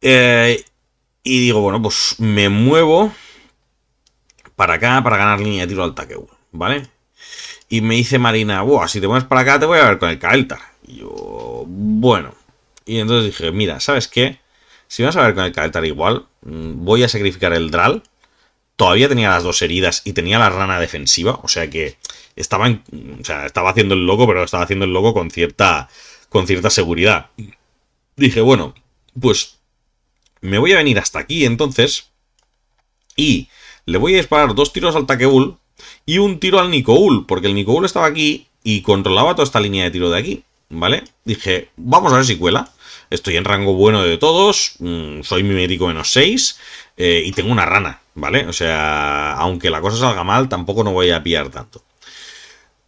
Eh, y digo, bueno, pues me muevo para acá para ganar línea de tiro al Takeul, ¿vale? Y me dice Marina, Buah, si te mueves para acá te voy a ver con el Kael'thar. Y yo, bueno. Y entonces dije, mira, ¿sabes qué? Si vas a ver con el Kael'thar igual, mm, voy a sacrificar el Dral. Todavía tenía las dos heridas y tenía la rana defensiva, o sea que estaba, o sea, estaba haciendo el loco, pero estaba haciendo el loco con cierta, con cierta seguridad. Dije, bueno, pues me voy a venir hasta aquí entonces y le voy a disparar dos tiros al Takeul y un tiro al Nikoul, porque el Nikoul estaba aquí y controlaba toda esta línea de tiro de aquí, ¿vale? Dije, vamos a ver si cuela. Estoy en rango bueno de todos, mm, soy mimético menos 6 eh, y tengo una rana, ¿vale? O sea, aunque la cosa salga mal, tampoco no voy a pillar tanto.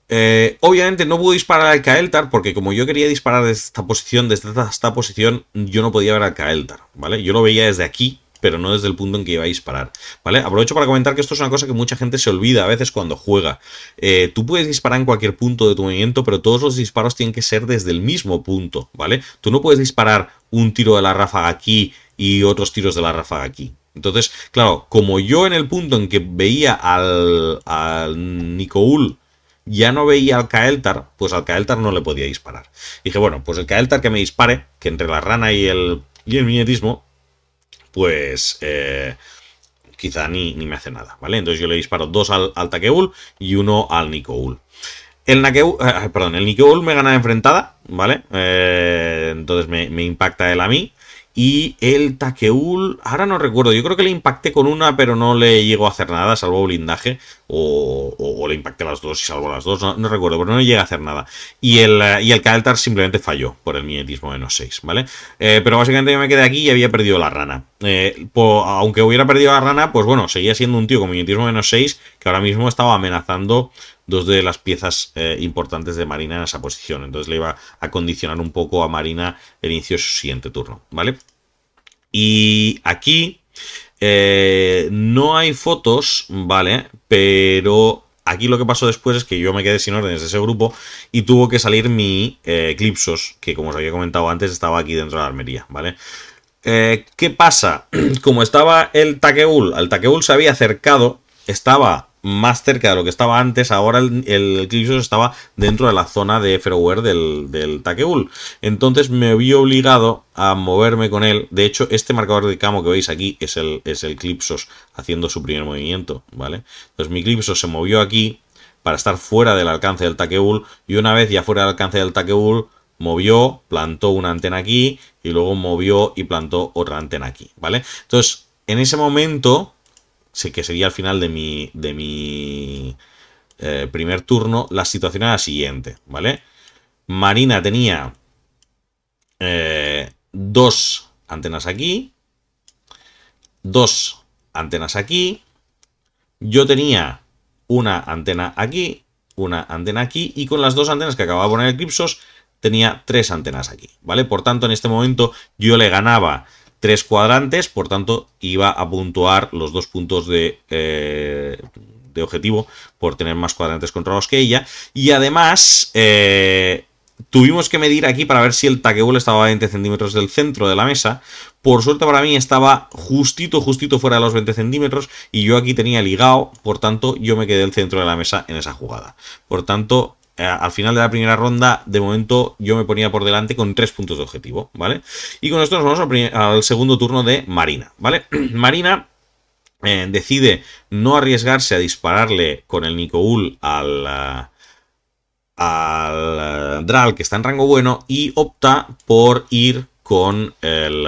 Eh, obviamente no puedo disparar al Kael'thar porque como yo quería disparar desde esta posición, desde esta, posición, yo no podía ver al Kael'thar, ¿vale? Yo lo veía desde aquí, pero no desde el punto en que iba a disparar, ¿vale? Aprovecho para comentar que esto es una cosa que mucha gente se olvida a veces cuando juega. Eh, tú puedes disparar en cualquier punto de tu movimiento, pero todos los disparos tienen que ser desde el mismo punto, ¿vale? Tú no puedes disparar un tiro de la ráfaga aquí y otros tiros de la ráfaga aquí. Entonces, claro, como yo en el punto en que veía al, al Nicoul ya no veía al Kael'thar, pues al Kael'thar no le podía disparar. Dije, bueno, pues el Kael'thar que me dispare, que entre la rana y el, y el pues eh, quizá ni, ni, me hace nada, ¿vale? Entonces yo le disparo dos al, al Takeul y uno al Nikoul. El, Nakeul, eh, perdón, el Nikoul me gana enfrentada, ¿vale? Eh, entonces me, me impacta él a mí. Y el Takeul, ahora no recuerdo, yo creo que le impacté con una, pero no le llegó a hacer nada, salvo blindaje, o, le impacté las dos y salvo las dos, no, recuerdo, pero no llega a hacer nada. Y el, y el Kael'thar simplemente falló por el mimetismo menos 6, ¿vale? Eh, pero básicamente yo me quedé aquí y había perdido la rana. Eh, aunque hubiera perdido la rana, pues bueno, seguía siendo un tío con mimetismo menos 6 que ahora mismo estaba amenazando dos de las piezas eh, importantes de Marina en esa posición. Entonces le iba a condicionar un poco a Marina el inicio de su siguiente turno, ¿vale? Y aquí eh, no hay fotos, ¿vale? Pero aquí lo que pasó después es que yo me quedé sin órdenes de ese grupo y tuvo que salir mi eh, Eclipsos, que como os había comentado antes estaba aquí dentro de la armería, ¿vale? ¿Qué pasa? *clears throat* Como estaba el Takeul, al Takeul se había acercado, estaba más cerca de lo que estaba antes, ahora el, el estaba dentro de la zona de Ferroware del, del Takeul. Entonces me vi obligado a moverme con él. De hecho, este marcador de camo que veis aquí es el, es el Clipsos haciendo su primer movimiento, ¿vale? Entonces mi Clipsos se movió aquí para estar fuera del alcance del Takeul y una vez ya fuera del alcance del Takeul movió, plantó una antena aquí y luego movió y plantó otra antena aquí, ¿vale? Entonces, en ese momento que sería al final de mi, de mi eh, primer turno, la situación era la siguiente, ¿vale? Marina tenía eh, dos antenas aquí, dos antenas aquí, yo tenía una antena aquí, una antena aquí, y con las dos antenas que acababa de poner Eclipsos, tenía tres antenas aquí, ¿vale? Por tanto, en este momento yo le ganaba tres cuadrantes, por tanto iba a puntuar los dos puntos de, eh, de objetivo por tener más cuadrantes controlados que ella. Y además eh, tuvimos que medir aquí para ver si el taquebol estaba a 20 centímetros del centro de la mesa. Por suerte para mí estaba justito, justito fuera de los 20 centímetros y yo aquí tenía ligado, por tanto yo me quedé el centro de la mesa en esa jugada. Por tanto, al final de la primera ronda, de momento yo me ponía por delante con tres puntos de objetivo, ¿vale? Y con esto nos vamos al, segundo turno de Marina, ¿vale? *clears throat* Marina eh, decide no arriesgarse a dispararle con el Nicoul al, eh, al Dral, que está en rango bueno, y opta por ir con el...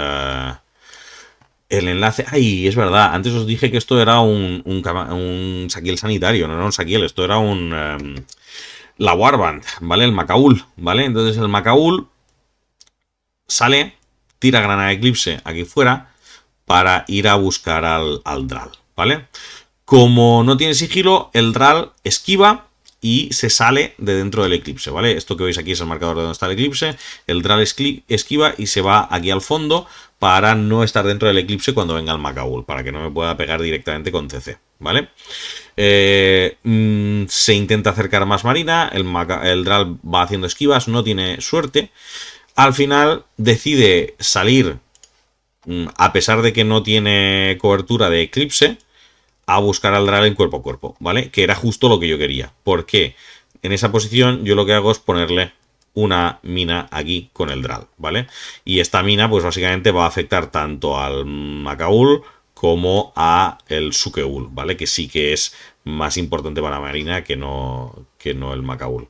el enlace. Ay, es verdad. Antes os dije que esto era un, un, saquiel sanitario, no era un saquiel, esto era un. La Warband, ¿vale? El Macaul, ¿vale? Entonces el Macaul sale, tira granada eclipse aquí fuera para ir a buscar al, al Dral, ¿vale? Como no tiene sigilo, el Dral esquiva y se sale de dentro del eclipse, ¿vale? Esto que veis aquí es el marcador de donde está el eclipse, el Dral esquiva y se va aquí al fondo para no estar dentro del eclipse cuando venga el Macaul, para que no me pueda pegar directamente con CC, ¿vale? Eh, mm, se intenta acercar más Marina, el, Dral va haciendo esquivas, no tiene suerte. Al final decide salir, mm, a pesar de que no tiene cobertura de eclipse, a buscar al Dral en cuerpo a cuerpo, ¿vale? Que era justo lo que yo quería. porque En esa posición yo lo que hago es ponerle una mina aquí con el Dral, ¿vale? Y esta mina, pues básicamente va a afectar tanto al Macaul como a el Sukeul, ¿vale? Que sí que es más importante para la Marina que no, que no el Macaul.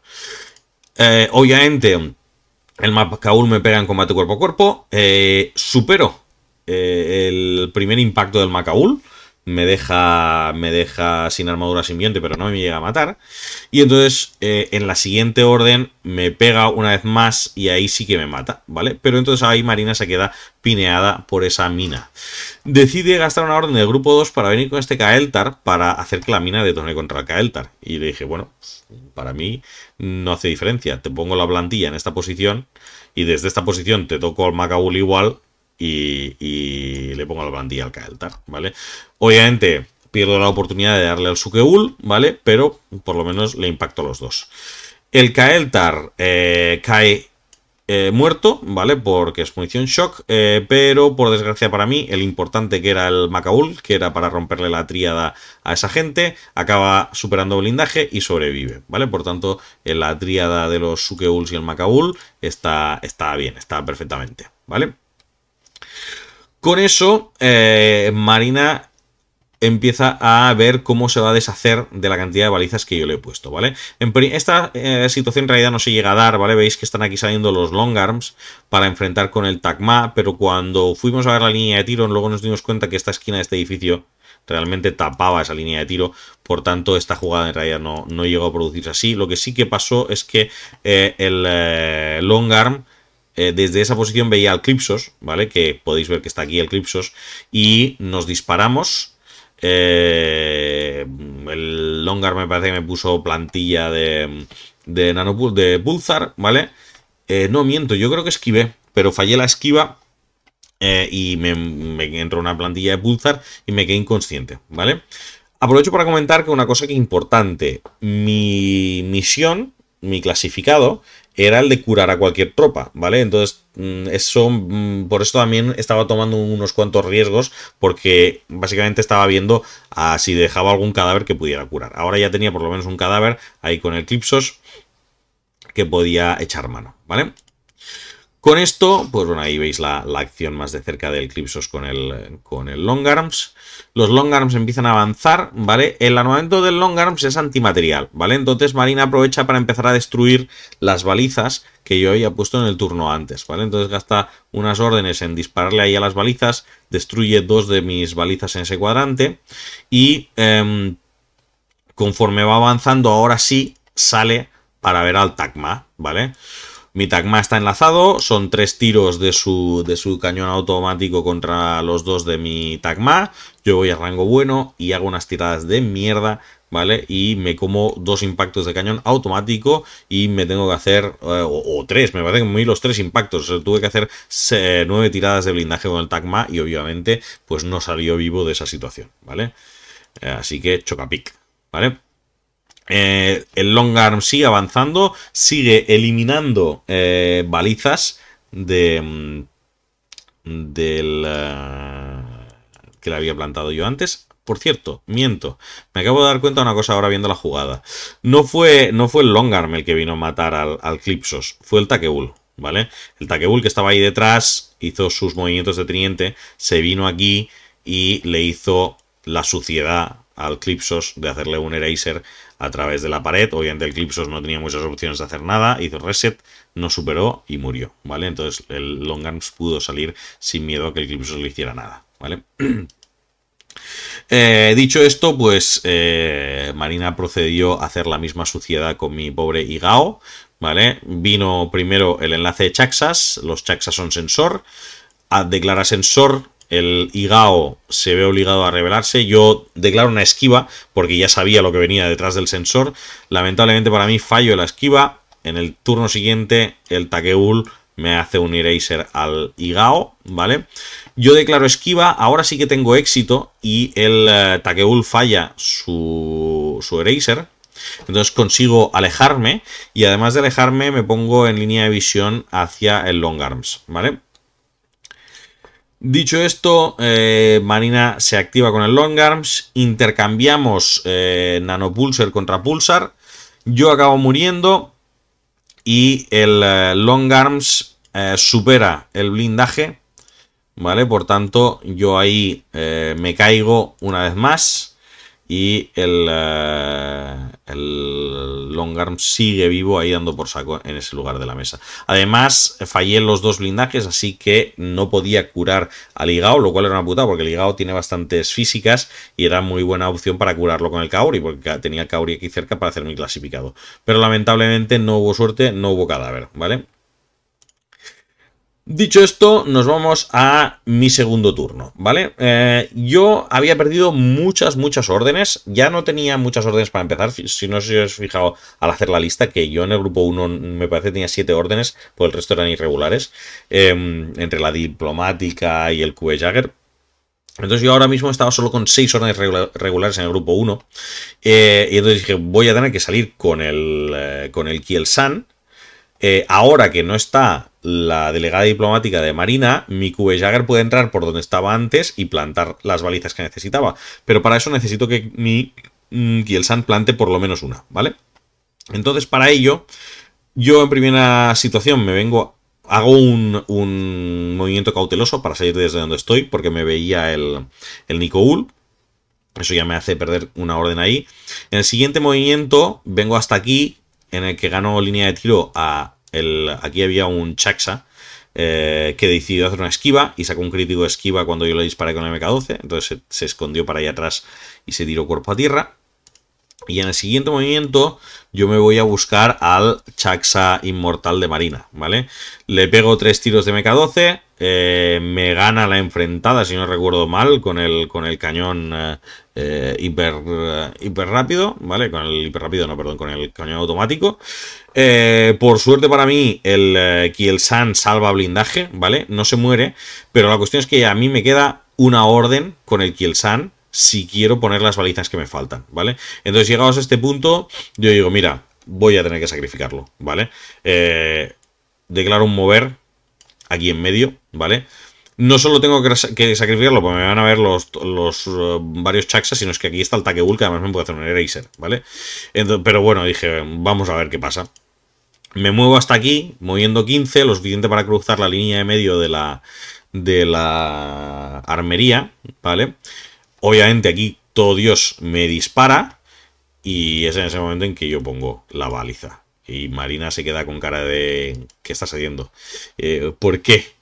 Eh, obviamente, el Macaul me pega en combate cuerpo a cuerpo. Eh, supero eh, el primer impacto del Macaul me deja, me deja sin armadura simbionte, pero no me llega a matar. Y entonces, eh, en la siguiente orden, me pega una vez más y ahí sí que me mata, ¿vale? Pero entonces ahí Marina se queda pineada por esa mina. Decide gastar una orden del grupo 2 para venir con este Kael'thar para hacer que la mina detone contra el Kael'thar. Y le dije, bueno, para mí no hace diferencia. Te pongo la plantilla en esta posición y desde esta posición te toco al Macaul igual y, le pongo la plantilla al Kael'thar, ¿vale? Obviamente pierdo la oportunidad de darle al Sukeul, ¿vale? Pero por lo menos le impacto los dos. El Kael'thar eh, cae eh, muerto, ¿vale? Porque es munición shock, eh, pero por desgracia para mí, el importante que era el Macaul, que era para romperle la tríada a esa gente, acaba superando blindaje y sobrevive, ¿vale? Por tanto, la tríada de los Sukeuls y el Macaul está, está bien, está perfectamente, ¿vale? Con eso, eh, Marina empieza a ver cómo se va a deshacer de la cantidad de balizas que yo le he puesto, ¿vale? Esta eh, situación en realidad no se llega a dar, ¿vale? Veis que están aquí saliendo los long arms para enfrentar con el Tacma, pero cuando fuimos a ver la línea de tiro, luego nos dimos cuenta que esta esquina de este edificio realmente tapaba esa línea de tiro, por tanto esta jugada en realidad no, no llegó a producirse así. Lo que sí que pasó es que eh, el long arm desde esa posición veía al Clipsos, ¿vale? Que podéis ver que está aquí el Clipsos, y nos disparamos eh, el Longar me parece que me puso plantilla de, de, de Pulsar, ¿vale? Eh, no miento, yo creo que esquivé, pero fallé la esquiva eh, y me, me, entró una plantilla de Pulsar y me quedé inconsciente, ¿vale? Aprovecho para comentar que una cosa que es importante, mi misión, mi clasificado, era el de curar a cualquier tropa, ¿vale? Entonces, mm, eso, mm, por eso también estaba tomando unos cuantos riesgos, porque básicamente estaba viendo a si dejaba algún cadáver que pudiera curar. Ahora ya tenía por lo menos un cadáver ahí con el Clipsos que podía echar mano, ¿vale? Con esto, pues bueno, ahí veis la, acción más de cerca del Clipsos con el, con el Long Arms. Los Long Arms empiezan a avanzar, ¿vale? El armamento del Long Arms es antimaterial, ¿vale? Entonces Marina aprovecha para empezar a destruir las balizas que yo había puesto en el turno antes, ¿vale? Entonces gasta unas órdenes en dispararle ahí a las balizas, destruye dos de mis balizas en ese cuadrante y em, conforme va avanzando, ahora sí sale para ver al Tacma, ¿vale? Mi Tacma está enlazado, son tres tiros de su, de su cañón automático contra los dos de mi Tacma. Yo voy a rango bueno y hago unas tiradas de mierda, ¿vale? Y me como dos impactos de cañón automático y me tengo que hacer, eh, o, tres, me parece que muy los tres impactos. tuve que hacer nueve tiradas de blindaje con el Tacma y obviamente pues no salió vivo de esa situación, ¿vale? Eh, así que chocapic, ¿vale? Eh, el long arm sigue avanzando, sigue eliminando eh, balizas de mm, del eh, que le había plantado yo antes. Por cierto, miento. Me acabo de dar cuenta de una cosa ahora viendo la jugada. No fue, no fue el long arm el que vino a matar al, Clipsos, fue el Takeul. ¿Vale? El Takeul que estaba ahí detrás hizo sus movimientos de teniente, se vino aquí y le hizo la suciedad al Clipsos de hacerle un eraser a través de la pared. Obviamente el Clipsos no tenía muchas opciones de hacer nada, hizo reset, no superó y murió, ¿vale? Entonces el Long Arms pudo salir sin miedo a que el Clipsos le hiciera nada, ¿vale? *clears throat* Eh, dicho esto, pues eh, Marina procedió a hacer la misma suciedad con mi pobre Igao, ¿vale? Vino primero el enlace de Chaxas, los Chaxas son sensor, declara sensor, el Igao se ve obligado a revelarse. Yo declaro una esquiva porque ya sabía lo que venía detrás del sensor. Lamentablemente para mí fallo la esquiva. En el turno siguiente el Takeul me hace un eraser al Igao, ¿vale? Yo declaro esquiva, ahora sí que tengo éxito y el uh, Takeul falla su, su eraser. Entonces consigo alejarme y además de alejarme me pongo en línea de visión hacia el Long Arms, ¿vale? Dicho esto, eh, Marina se activa con el Long Arms, intercambiamos eh, Nanopulsar contra Pulsar, yo acabo muriendo y el eh, Long Arms supera el blindaje, ¿vale? Por tanto, yo ahí me caigo una vez más y el, el long arm sigue vivo ahí dando por saco en ese lugar de la mesa. Además, fallé en los dos blindajes, así que no podía curar al Ligao, lo cual era una puta, porque el Ligao tiene bastantes físicas y era muy buena opción para curarlo con el Kaori, porque tenía el Kaori aquí cerca para hacer mi clasificado. Pero lamentablemente no hubo suerte, no hubo cadáver, ¿vale? Dicho esto, nos vamos a mi segundo turno, ¿vale? Eh, yo había perdido muchas, muchas órdenes. Ya no tenía muchas órdenes para empezar. Si no os he fijado al hacer la lista, que yo en el grupo 1 me parece tenía 7 órdenes, pues el resto eran irregulares. Em, entre la diplomática y el QE Jagger. Entonces yo ahora mismo estaba solo con 6 órdenes regulares en el grupo 1. Eh, y entonces dije, voy a tener que salir con el, eh, con el Kiel San ahora que no está la delegada diplomática de Marina, mi Cube Jagger puede entrar por donde estaba antes y plantar las balizas que necesitaba. Pero para eso necesito que mi mm, Kielsan plante por lo menos una, ¿vale? Entonces, para ello, yo en primera situación me vengo, hago un, movimiento cauteloso para salir desde donde estoy, porque me veía el, el Nicoul. Eso ya me hace perder una orden ahí. En el siguiente movimiento vengo hasta aquí, en el que gano línea de tiro a aquí había un Chaxa eh, que decidió hacer una esquiva y sacó un crítico de esquiva cuando yo le disparé con el MK12. Entonces se, escondió para allá atrás y se tiró cuerpo a tierra. Y en el siguiente movimiento yo me voy a buscar al Chaxa Inmortal de Marina, ¿vale? Le pego tres tiros de MK12, eh, me gana la enfrentada, si no recuerdo mal, con el, con el cañón eh, eh, hiper, hiper rápido, ¿vale? Con el hiper rápido, no, perdón, con el cañón automático. por suerte para mí, el Kielsan salva blindaje, ¿vale? No se muere, pero la cuestión es que a mí me queda una orden con el Kielsan si quiero poner las balizas que me faltan, ¿vale? Entonces, llegados a este punto, yo digo, mira, voy a tener que sacrificarlo, ¿vale? declaro un mover aquí en medio, ¿vale? No solo tengo que, sacrificarlo porque me van a ver los, uh, varios chaxas, sino es que aquí está el Takebull que además me puede hacer un eraser, ¿vale? pero bueno, dije, vamos a ver qué pasa. Me muevo hasta aquí, moviendo 15, lo suficiente para cruzar la línea de medio de la, de la armería, ¿vale? Obviamente aquí todo Dios me dispara y es en ese momento en que yo pongo la baliza, y Marina se queda con cara de ¿qué estás haciendo? Eh, ¿Por qué?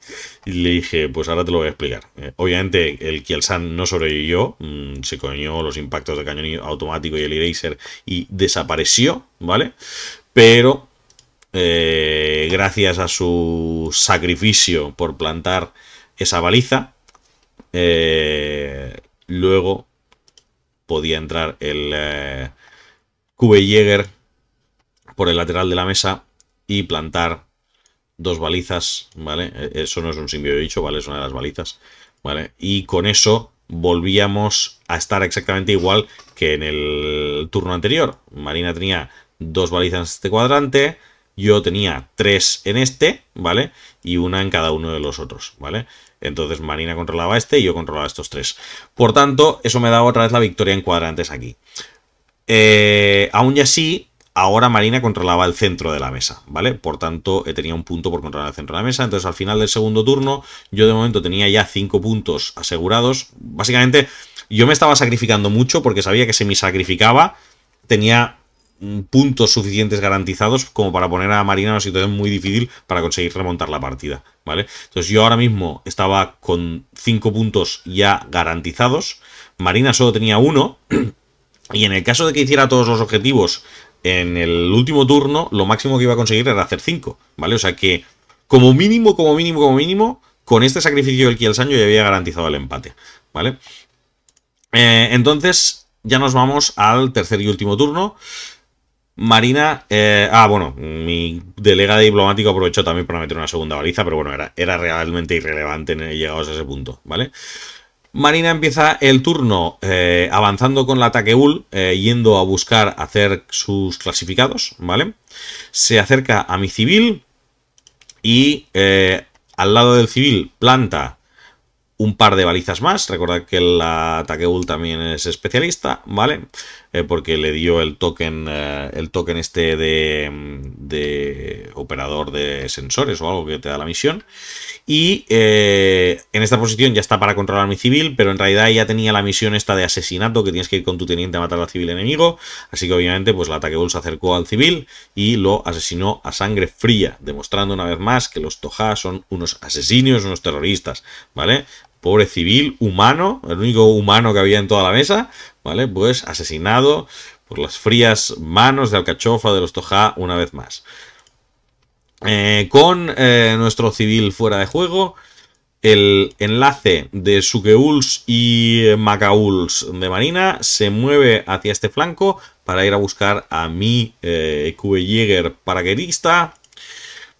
Y le dije, pues ahora te lo voy a explicar. Eh, obviamente el Kielsan no sobrevivió, mm, se coñó los impactos de cañón automático y el eraser y desapareció, ¿vale? Pero eh, gracias a su sacrificio por plantar esa baliza, luego podía entrar el Jäger por el lateral de la mesa y plantar dos balizas, ¿vale? E, eso no es un simbio dicho, ¿vale? Es una de las balizas, ¿vale? Y con eso volvíamos a estar exactamente igual que en el turno anterior. Marina tenía dos balizas en este cuadrante, yo tenía tres en este, ¿vale? Y una en cada uno de los otros, ¿vale? Entonces Marina controlaba este y yo controlaba estos tres. Por tanto, eso me da otra vez la victoria en cuadrantes aquí. Eh, aún y así, Ahora Marina controlaba el centro de la mesa, ¿vale? Por tanto, eh, tenía un punto por controlar el centro de la mesa. Entonces, al final del segundo turno, yo de momento tenía ya cinco puntos asegurados. Básicamente, yo me estaba sacrificando mucho porque sabía que si me sacrificaba, tenía puntos suficientes garantizados como para poner a Marina en una situación muy difícil para conseguir remontar la partida, ¿vale? Entonces yo ahora mismo estaba con cinco puntos ya garantizados, Marina solo tenía uno, *clears throat* y en el caso de que hiciera todos los objetivos en el último turno lo máximo que iba a conseguir era hacer 5, ¿vale? O sea que como mínimo, como mínimo, como mínimo, con este sacrificio del Kielsan yo ya había garantizado el empate, ¿vale? Eh, entonces ya nos vamos al tercer y último turno. Marina, eh, ah, bueno, mi delegado diplomático aprovechó también para meter una segunda baliza, pero bueno, era, era realmente irrelevante llegados a ese punto, ¿vale? Marina empieza el turno eh, avanzando con la ataque eh, yendo a buscar hacer sus clasificados, ¿vale? Se acerca a mi civil y eh, al lado del civil planta un par de balizas más. Recordad que el ataque también es especialista, ¿vale? Eh, porque le dio el token, eh, el token este de, operador de sensores o algo que te da la misión. Y eh, en esta posición ya está para controlar mi civil, pero en realidad ya tenía la misión esta de asesinato, que tienes que ir con tu teniente a matar al civil enemigo. Así que obviamente pues el ataque se acercó al civil y lo asesinó a sangre fría, demostrando una vez más que los Toja son unos asesinos, unos terroristas, ¿vale? Pobre civil, humano, el único humano que había en toda la mesa, ¿vale? Pues asesinado por las frías manos de alcachofa de los Toja una vez más. Eh, con eh, nuestro civil fuera de juego, el enlace de Sukeuls y Macauls de Marina se mueve hacia este flanco para ir a buscar a mi eh, Jäger paraquedista.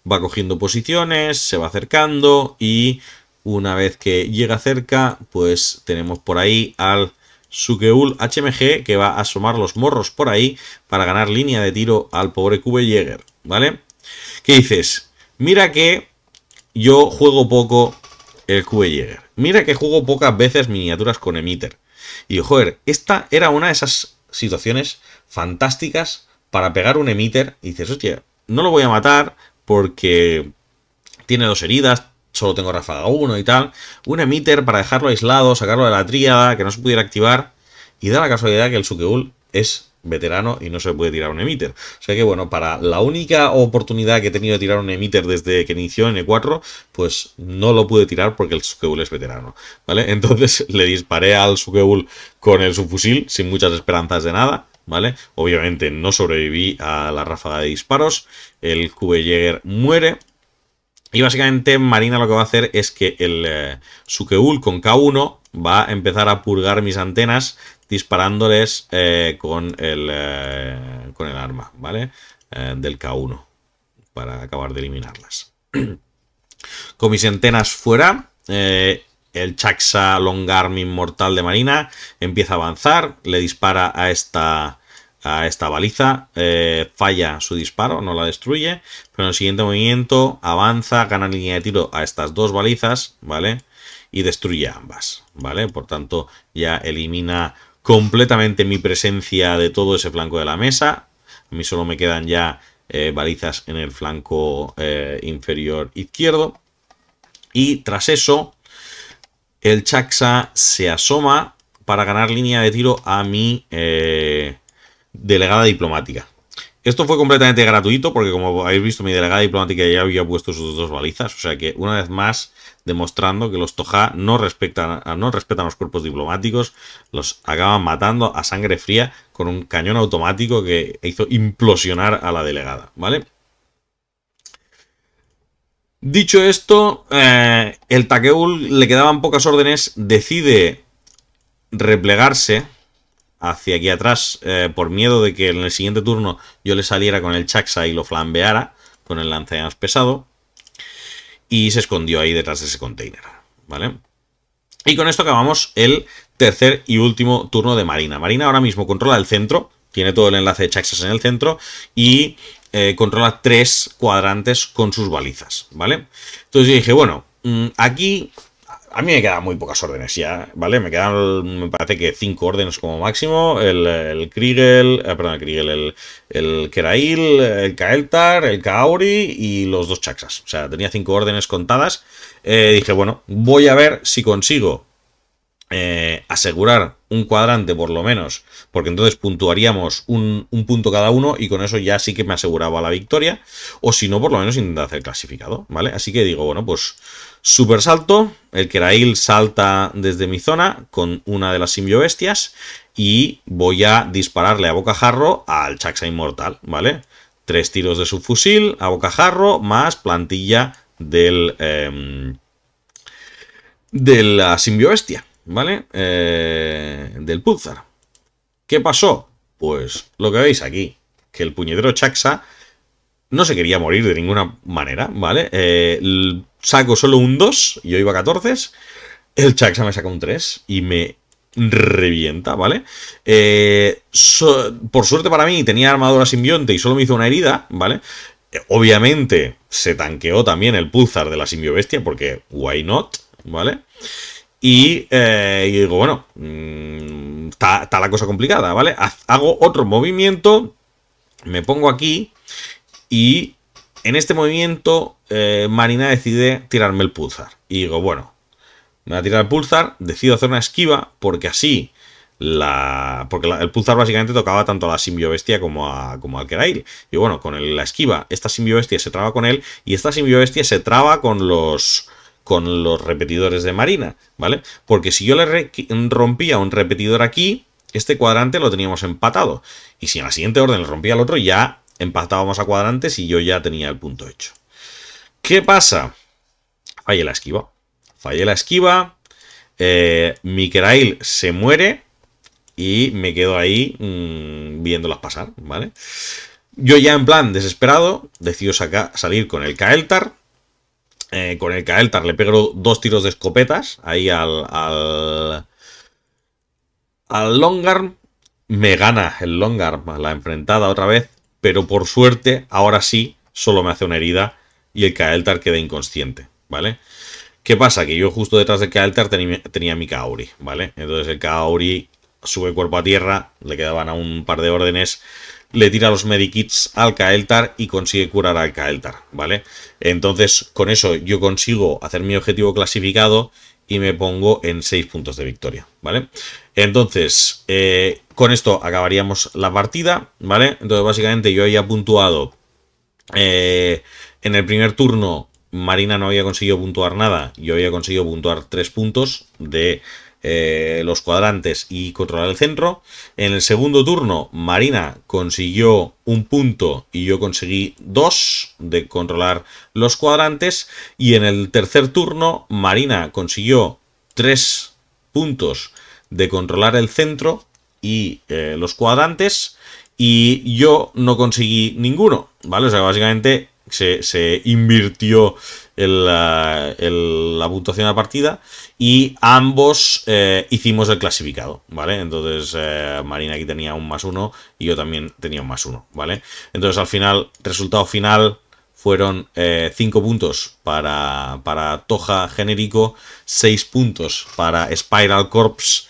Va cogiendo posiciones, se va acercando y una vez que llega cerca, pues tenemos por ahí al Sukeul HMG que va a asomar los morros por ahí para ganar línea de tiro al pobre Cube Jäger, ¿vale? ¿Qué dices? Mira que yo juego poco el Cube Jäger. Mira que juego pocas veces miniaturas con emitter. Y joder, esta era una de esas situaciones fantásticas para pegar un emitter. Y dices, hostia, no lo voy a matar porque tiene dos heridas, solo tengo ráfaga 1 y tal. Un emitter para dejarlo aislado, sacarlo de la tríada, que no se pudiera activar. Y da la casualidad que el Sukeul es veterano y no se puede tirar un emitter. O sea que bueno, para la única oportunidad que he tenido de tirar un emitter desde que inició en E4, pues no lo pude tirar porque el Sukeul es veterano, ¿vale? *laughs* Entonces le disparé al Sukeul con el subfusil sin muchas esperanzas de nada, ¿vale? Obviamente no sobreviví a la ráfaga de disparos, el Jäger muere, y básicamente Marina lo que va a hacer es que el eh, Sukeul con K1 va a empezar a purgar mis antenas disparándoles eh, con, el, eh, con el arma, ¿vale? del K1 para acabar de eliminarlas. *clears throat* con mis antenas fuera, el Chaxa Long Arm Inmortal de Marina empieza a avanzar, le dispara a esta a esta baliza, eh, falla su disparo, no la destruye, pero en el siguiente movimiento avanza, gana línea de tiro a estas dos balizas, ¿vale? Y destruye ambas, ¿vale? Por tanto, ya elimina completamente mi presencia de todo ese flanco de la mesa. A mí solo me quedan ya eh, balizas en el flanco eh, inferior izquierdo. Y tras eso, el Chaxa se asoma para ganar línea de tiro a mi delegada diplomática. Esto fue completamente gratuito porque como habéis visto mi delegada diplomática ya había puesto sus dos balizas, o sea que una vez más demostrando que los Toja no respetan, no respetan los cuerpos diplomáticos, los acaban matando a sangre fría con un cañón automático que hizo implosionar a la delegada, ¿vale? Dicho esto, eh, el Takeul le quedaban pocas órdenes, decide replegarse hacia aquí atrás eh, por miedo de que en el siguiente turno yo le saliera con el Chaxa y lo flambeara con el lanzallamas pesado. Y se escondió ahí detrás de ese container, ¿vale? Y con esto acabamos el tercer y último turno de Marina. Marina ahora mismo controla el centro, tiene todo el enlace de Chaxas en el centro y eh, controla tres cuadrantes con sus balizas, ¿vale? Entonces yo dije, bueno, mm, aquí a mí me quedan muy pocas órdenes ya, ¿vale? Me quedan, me parece que cinco órdenes como máximo. El, el Kriegel, eh, perdón, el Kriegel, el, el Kerail, el Kaeltar, el Kaori y los dos Chaxas. O sea, tenía cinco órdenes contadas. Eh, dije, bueno, voy a ver si consigo eh, asegurar un cuadrante por lo menos, porque entonces puntuaríamos un, un, punto cada uno y con eso ya sí que me aseguraba la victoria, o si no, por lo menos intentar hacer clasificado, ¿vale? Así que digo, bueno, pues Super salto, el Kerail salta desde mi zona con una de las simbiobestias y voy a dispararle a bocajarro al Chaxa Inmortal, ¿vale? Tres tiros de subfusil a bocajarro más plantilla del... Eh, de la simbiobestia, ¿vale? Eh, del Pulsar. ¿Qué pasó? Pues lo que veis aquí, que el puñetero Chaxa no se quería morir de ninguna manera, ¿vale? Eh, saco solo un 2, yo iba a 14, el Chaxa me saca un 3 y me revienta, ¿vale? Eh, por suerte para mí tenía armadura simbionte y solo me hizo una herida, ¿vale? Obviamente se tanqueó también el pulsar de la simbiobestia porque why not, ¿vale? Y, digo, bueno, mm, está la cosa complicada, ¿vale? Hago otro movimiento, me pongo aquí y en este movimiento eh, Marina decide tirarme el pulsar. Y digo, bueno, me voy a tirar el pulsar, decido hacer una esquiva porque así la porque el pulsar básicamente tocaba tanto a la simbiobestia como, a, como al Kerail. Y bueno, con la esquiva, esta simbiobestia se traba con él y esta simbiobestia se traba con los con los repetidores de Marina, ¿vale? Porque si yo le rompía un repetidor aquí, este cuadrante lo teníamos empatado. Y si en la siguiente orden le rompía el otro, ya empatábamos a cuadrantes y yo ya tenía el punto hecho. ¿Qué pasa? Fallé la esquiva. Fallé la esquiva. Eh, mi Kerail se muere. Y me quedo ahí mm, viéndolas pasar, ¿vale? Yo ya en plan desesperado, decido salir con el Kaeltar. Eh, con el Kaeltar le pego dos tiros de escopetas ahí al, al, al Longarm. Me gana el Longarm, la enfrentada otra vez pero por suerte, ahora sí, solo me hace una herida y el Kael'thar queda inconsciente, ¿vale? ¿Qué pasa? Que yo justo detrás de Kael'thar tenía, tenía mi Kaori, ¿vale? Entonces el Kaori sube cuerpo a tierra, le quedaban a un par de órdenes, le tira los medikits al Kael'thar y consigue curar al Kael'thar, ¿vale? Entonces con eso yo consigo hacer mi objetivo clasificado y me pongo en 6 puntos de victoria, ¿vale? Entonces, eh, con esto acabaríamos la partida, ¿vale? Entonces, básicamente yo había puntuado eh, en el primer turno, Marina no había conseguido puntuar nada, yo había conseguido puntuar 3 puntos de eh, los cuadrantes y controlar el centro. En el segundo turno, Marina consiguió un punto y yo conseguí dos de controlar los cuadrantes. Y en el tercer turno, Marina consiguió tres puntos de controlar el centro y eh, los cuadrantes. Y yo no conseguí ninguno, ¿vale? O sea, básicamente se, invirtió la, puntuación de la partida y ambos eh, hicimos el clasificado, ¿vale? Entonces eh, Marina aquí tenía un más uno y yo también tenía un más uno, ¿vale? Entonces al final, resultado final fueron 5 eh, puntos para, para Toja genérico, 6 puntos para Spiral Corps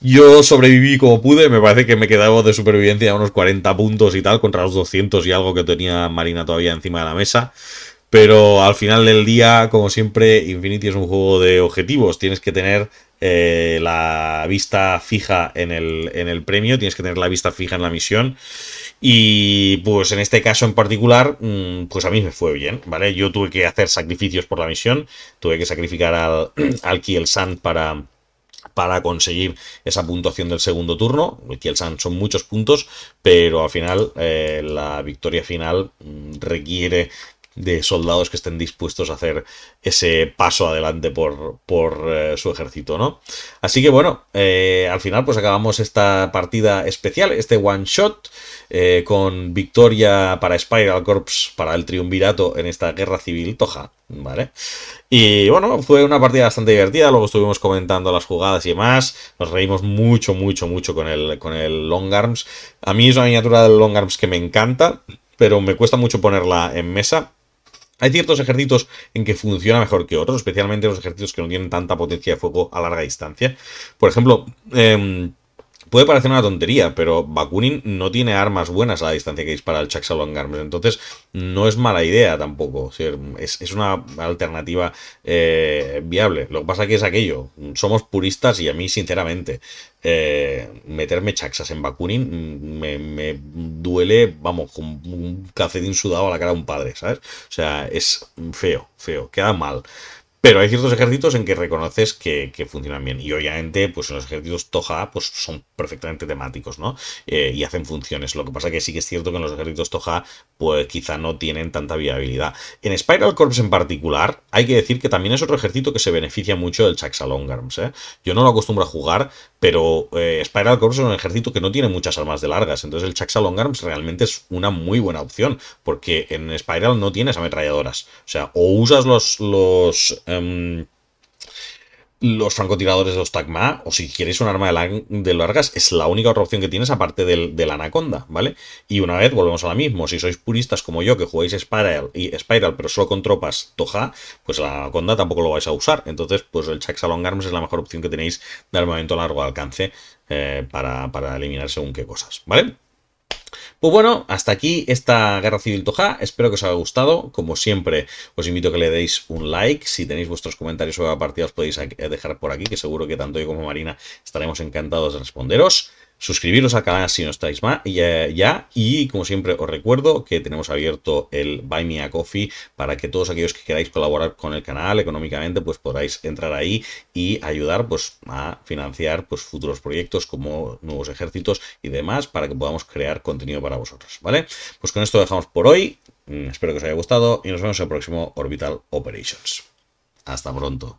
yo sobreviví como pude, me parece que me quedaba de supervivencia unos 40 puntos y tal, contra los 200 y algo que tenía Marina todavía encima de la mesa. Pero al final del día, como siempre, Infinity es un juego de objetivos. Tienes que tener eh, la vista fija en el, en el premio, tienes que tener la vista fija en la misión. Y pues en este caso en particular, mm, pues a mí me fue bien, ¿vale? Yo tuve que hacer sacrificios por la misión, tuve que sacrificar al, *clears throat* al Kiel Sand para para conseguir esa puntuación del segundo turno. Kielsan son muchos puntos, pero al final eh, la victoria final mm, requiere de soldados que estén dispuestos a hacer ese paso adelante por, por eh, su ejército, ¿no? Así que bueno, eh, al final pues acabamos esta partida especial, este one shot, con victoria para Spiral Corps, para el triunvirato en esta guerra civil toja, ¿vale? Y bueno, fue una partida bastante divertida, luego estuvimos comentando las jugadas y demás, nos reímos mucho, mucho, mucho con el, con el Long Arms. A mí es una miniatura del Long Arms que me encanta, pero me cuesta mucho ponerla en mesa. Hay ciertos ejércitos en que funciona mejor que otros, especialmente los ejércitos que no tienen tanta potencia de fuego a larga distancia. Por ejemplo, eh, Puede parecer una tontería, pero Bakunin no tiene armas buenas a la distancia que dispara el Chaxalong Arms. Entonces, no es mala idea tampoco. Es, una alternativa eh, viable. Lo que pasa que es aquello. Somos puristas y a mí, sinceramente, eh, meterme chaxas en Bakunin me, duele, vamos, con un calcetín sudado a la cara de un padre, ¿sabes? O sea, es feo, feo, queda mal. Pero hay ciertos ejércitos en que reconoces que, funcionan bien. Y obviamente, pues los ejércitos Toja pues, son perfectamente temáticos, ¿no? Eh, y hacen funciones. Lo que pasa que sí que es cierto que en los ejércitos Toja, pues quizá no tienen tanta viabilidad. En Spiral Corps en particular, hay que decir que también es otro ejército que se beneficia mucho del Chaxalong Arms. ¿eh? Yo no lo acostumbro a jugar, pero eh, Spiral Corps es un ejército que no tiene muchas armas de largas. Entonces el Chaxalong Arms realmente es una muy buena opción. Porque en Spiral no tienes ametralladoras. O sea, o usas los. los Em, los francotiradores de los Tagma, o si quieres un arma de, largas, es la única otra opción que tienes aparte del, Anaconda, ¿vale? Y una vez volvemos a la misma, si sois puristas como yo, que jugáis Spiral, y Spiral pero solo con tropas Toja, pues la Anaconda tampoco lo vais a usar. Entonces, pues el Chaxalong Arms es la mejor opción que tenéis de armamento a largo alcance eh, para, para eliminar según qué cosas, ¿vale? Pues bueno, hasta aquí esta Guerra Civil Toja. Espero que os haya gustado. Como siempre, os invito a que le deis un like. Si tenéis vuestros comentarios sobre la partida, os podéis dejar por aquí, que seguro que tanto yo como Marina estaremos encantados de responderos. Suscribiros al canal si no estáis ya, Y como siempre os recuerdo que tenemos abierto el Buy Me a Coffee para que todos aquellos que queráis colaborar con el canal económicamente pues podáis entrar ahí y ayudar pues a financiar pues futuros proyectos como nuevos ejércitos y demás para que podamos crear contenido para vosotros, ¿vale? Pues con esto dejamos por hoy. Mm, espero que os haya gustado y nos vemos en el próximo Orbital Operations. Hasta pronto.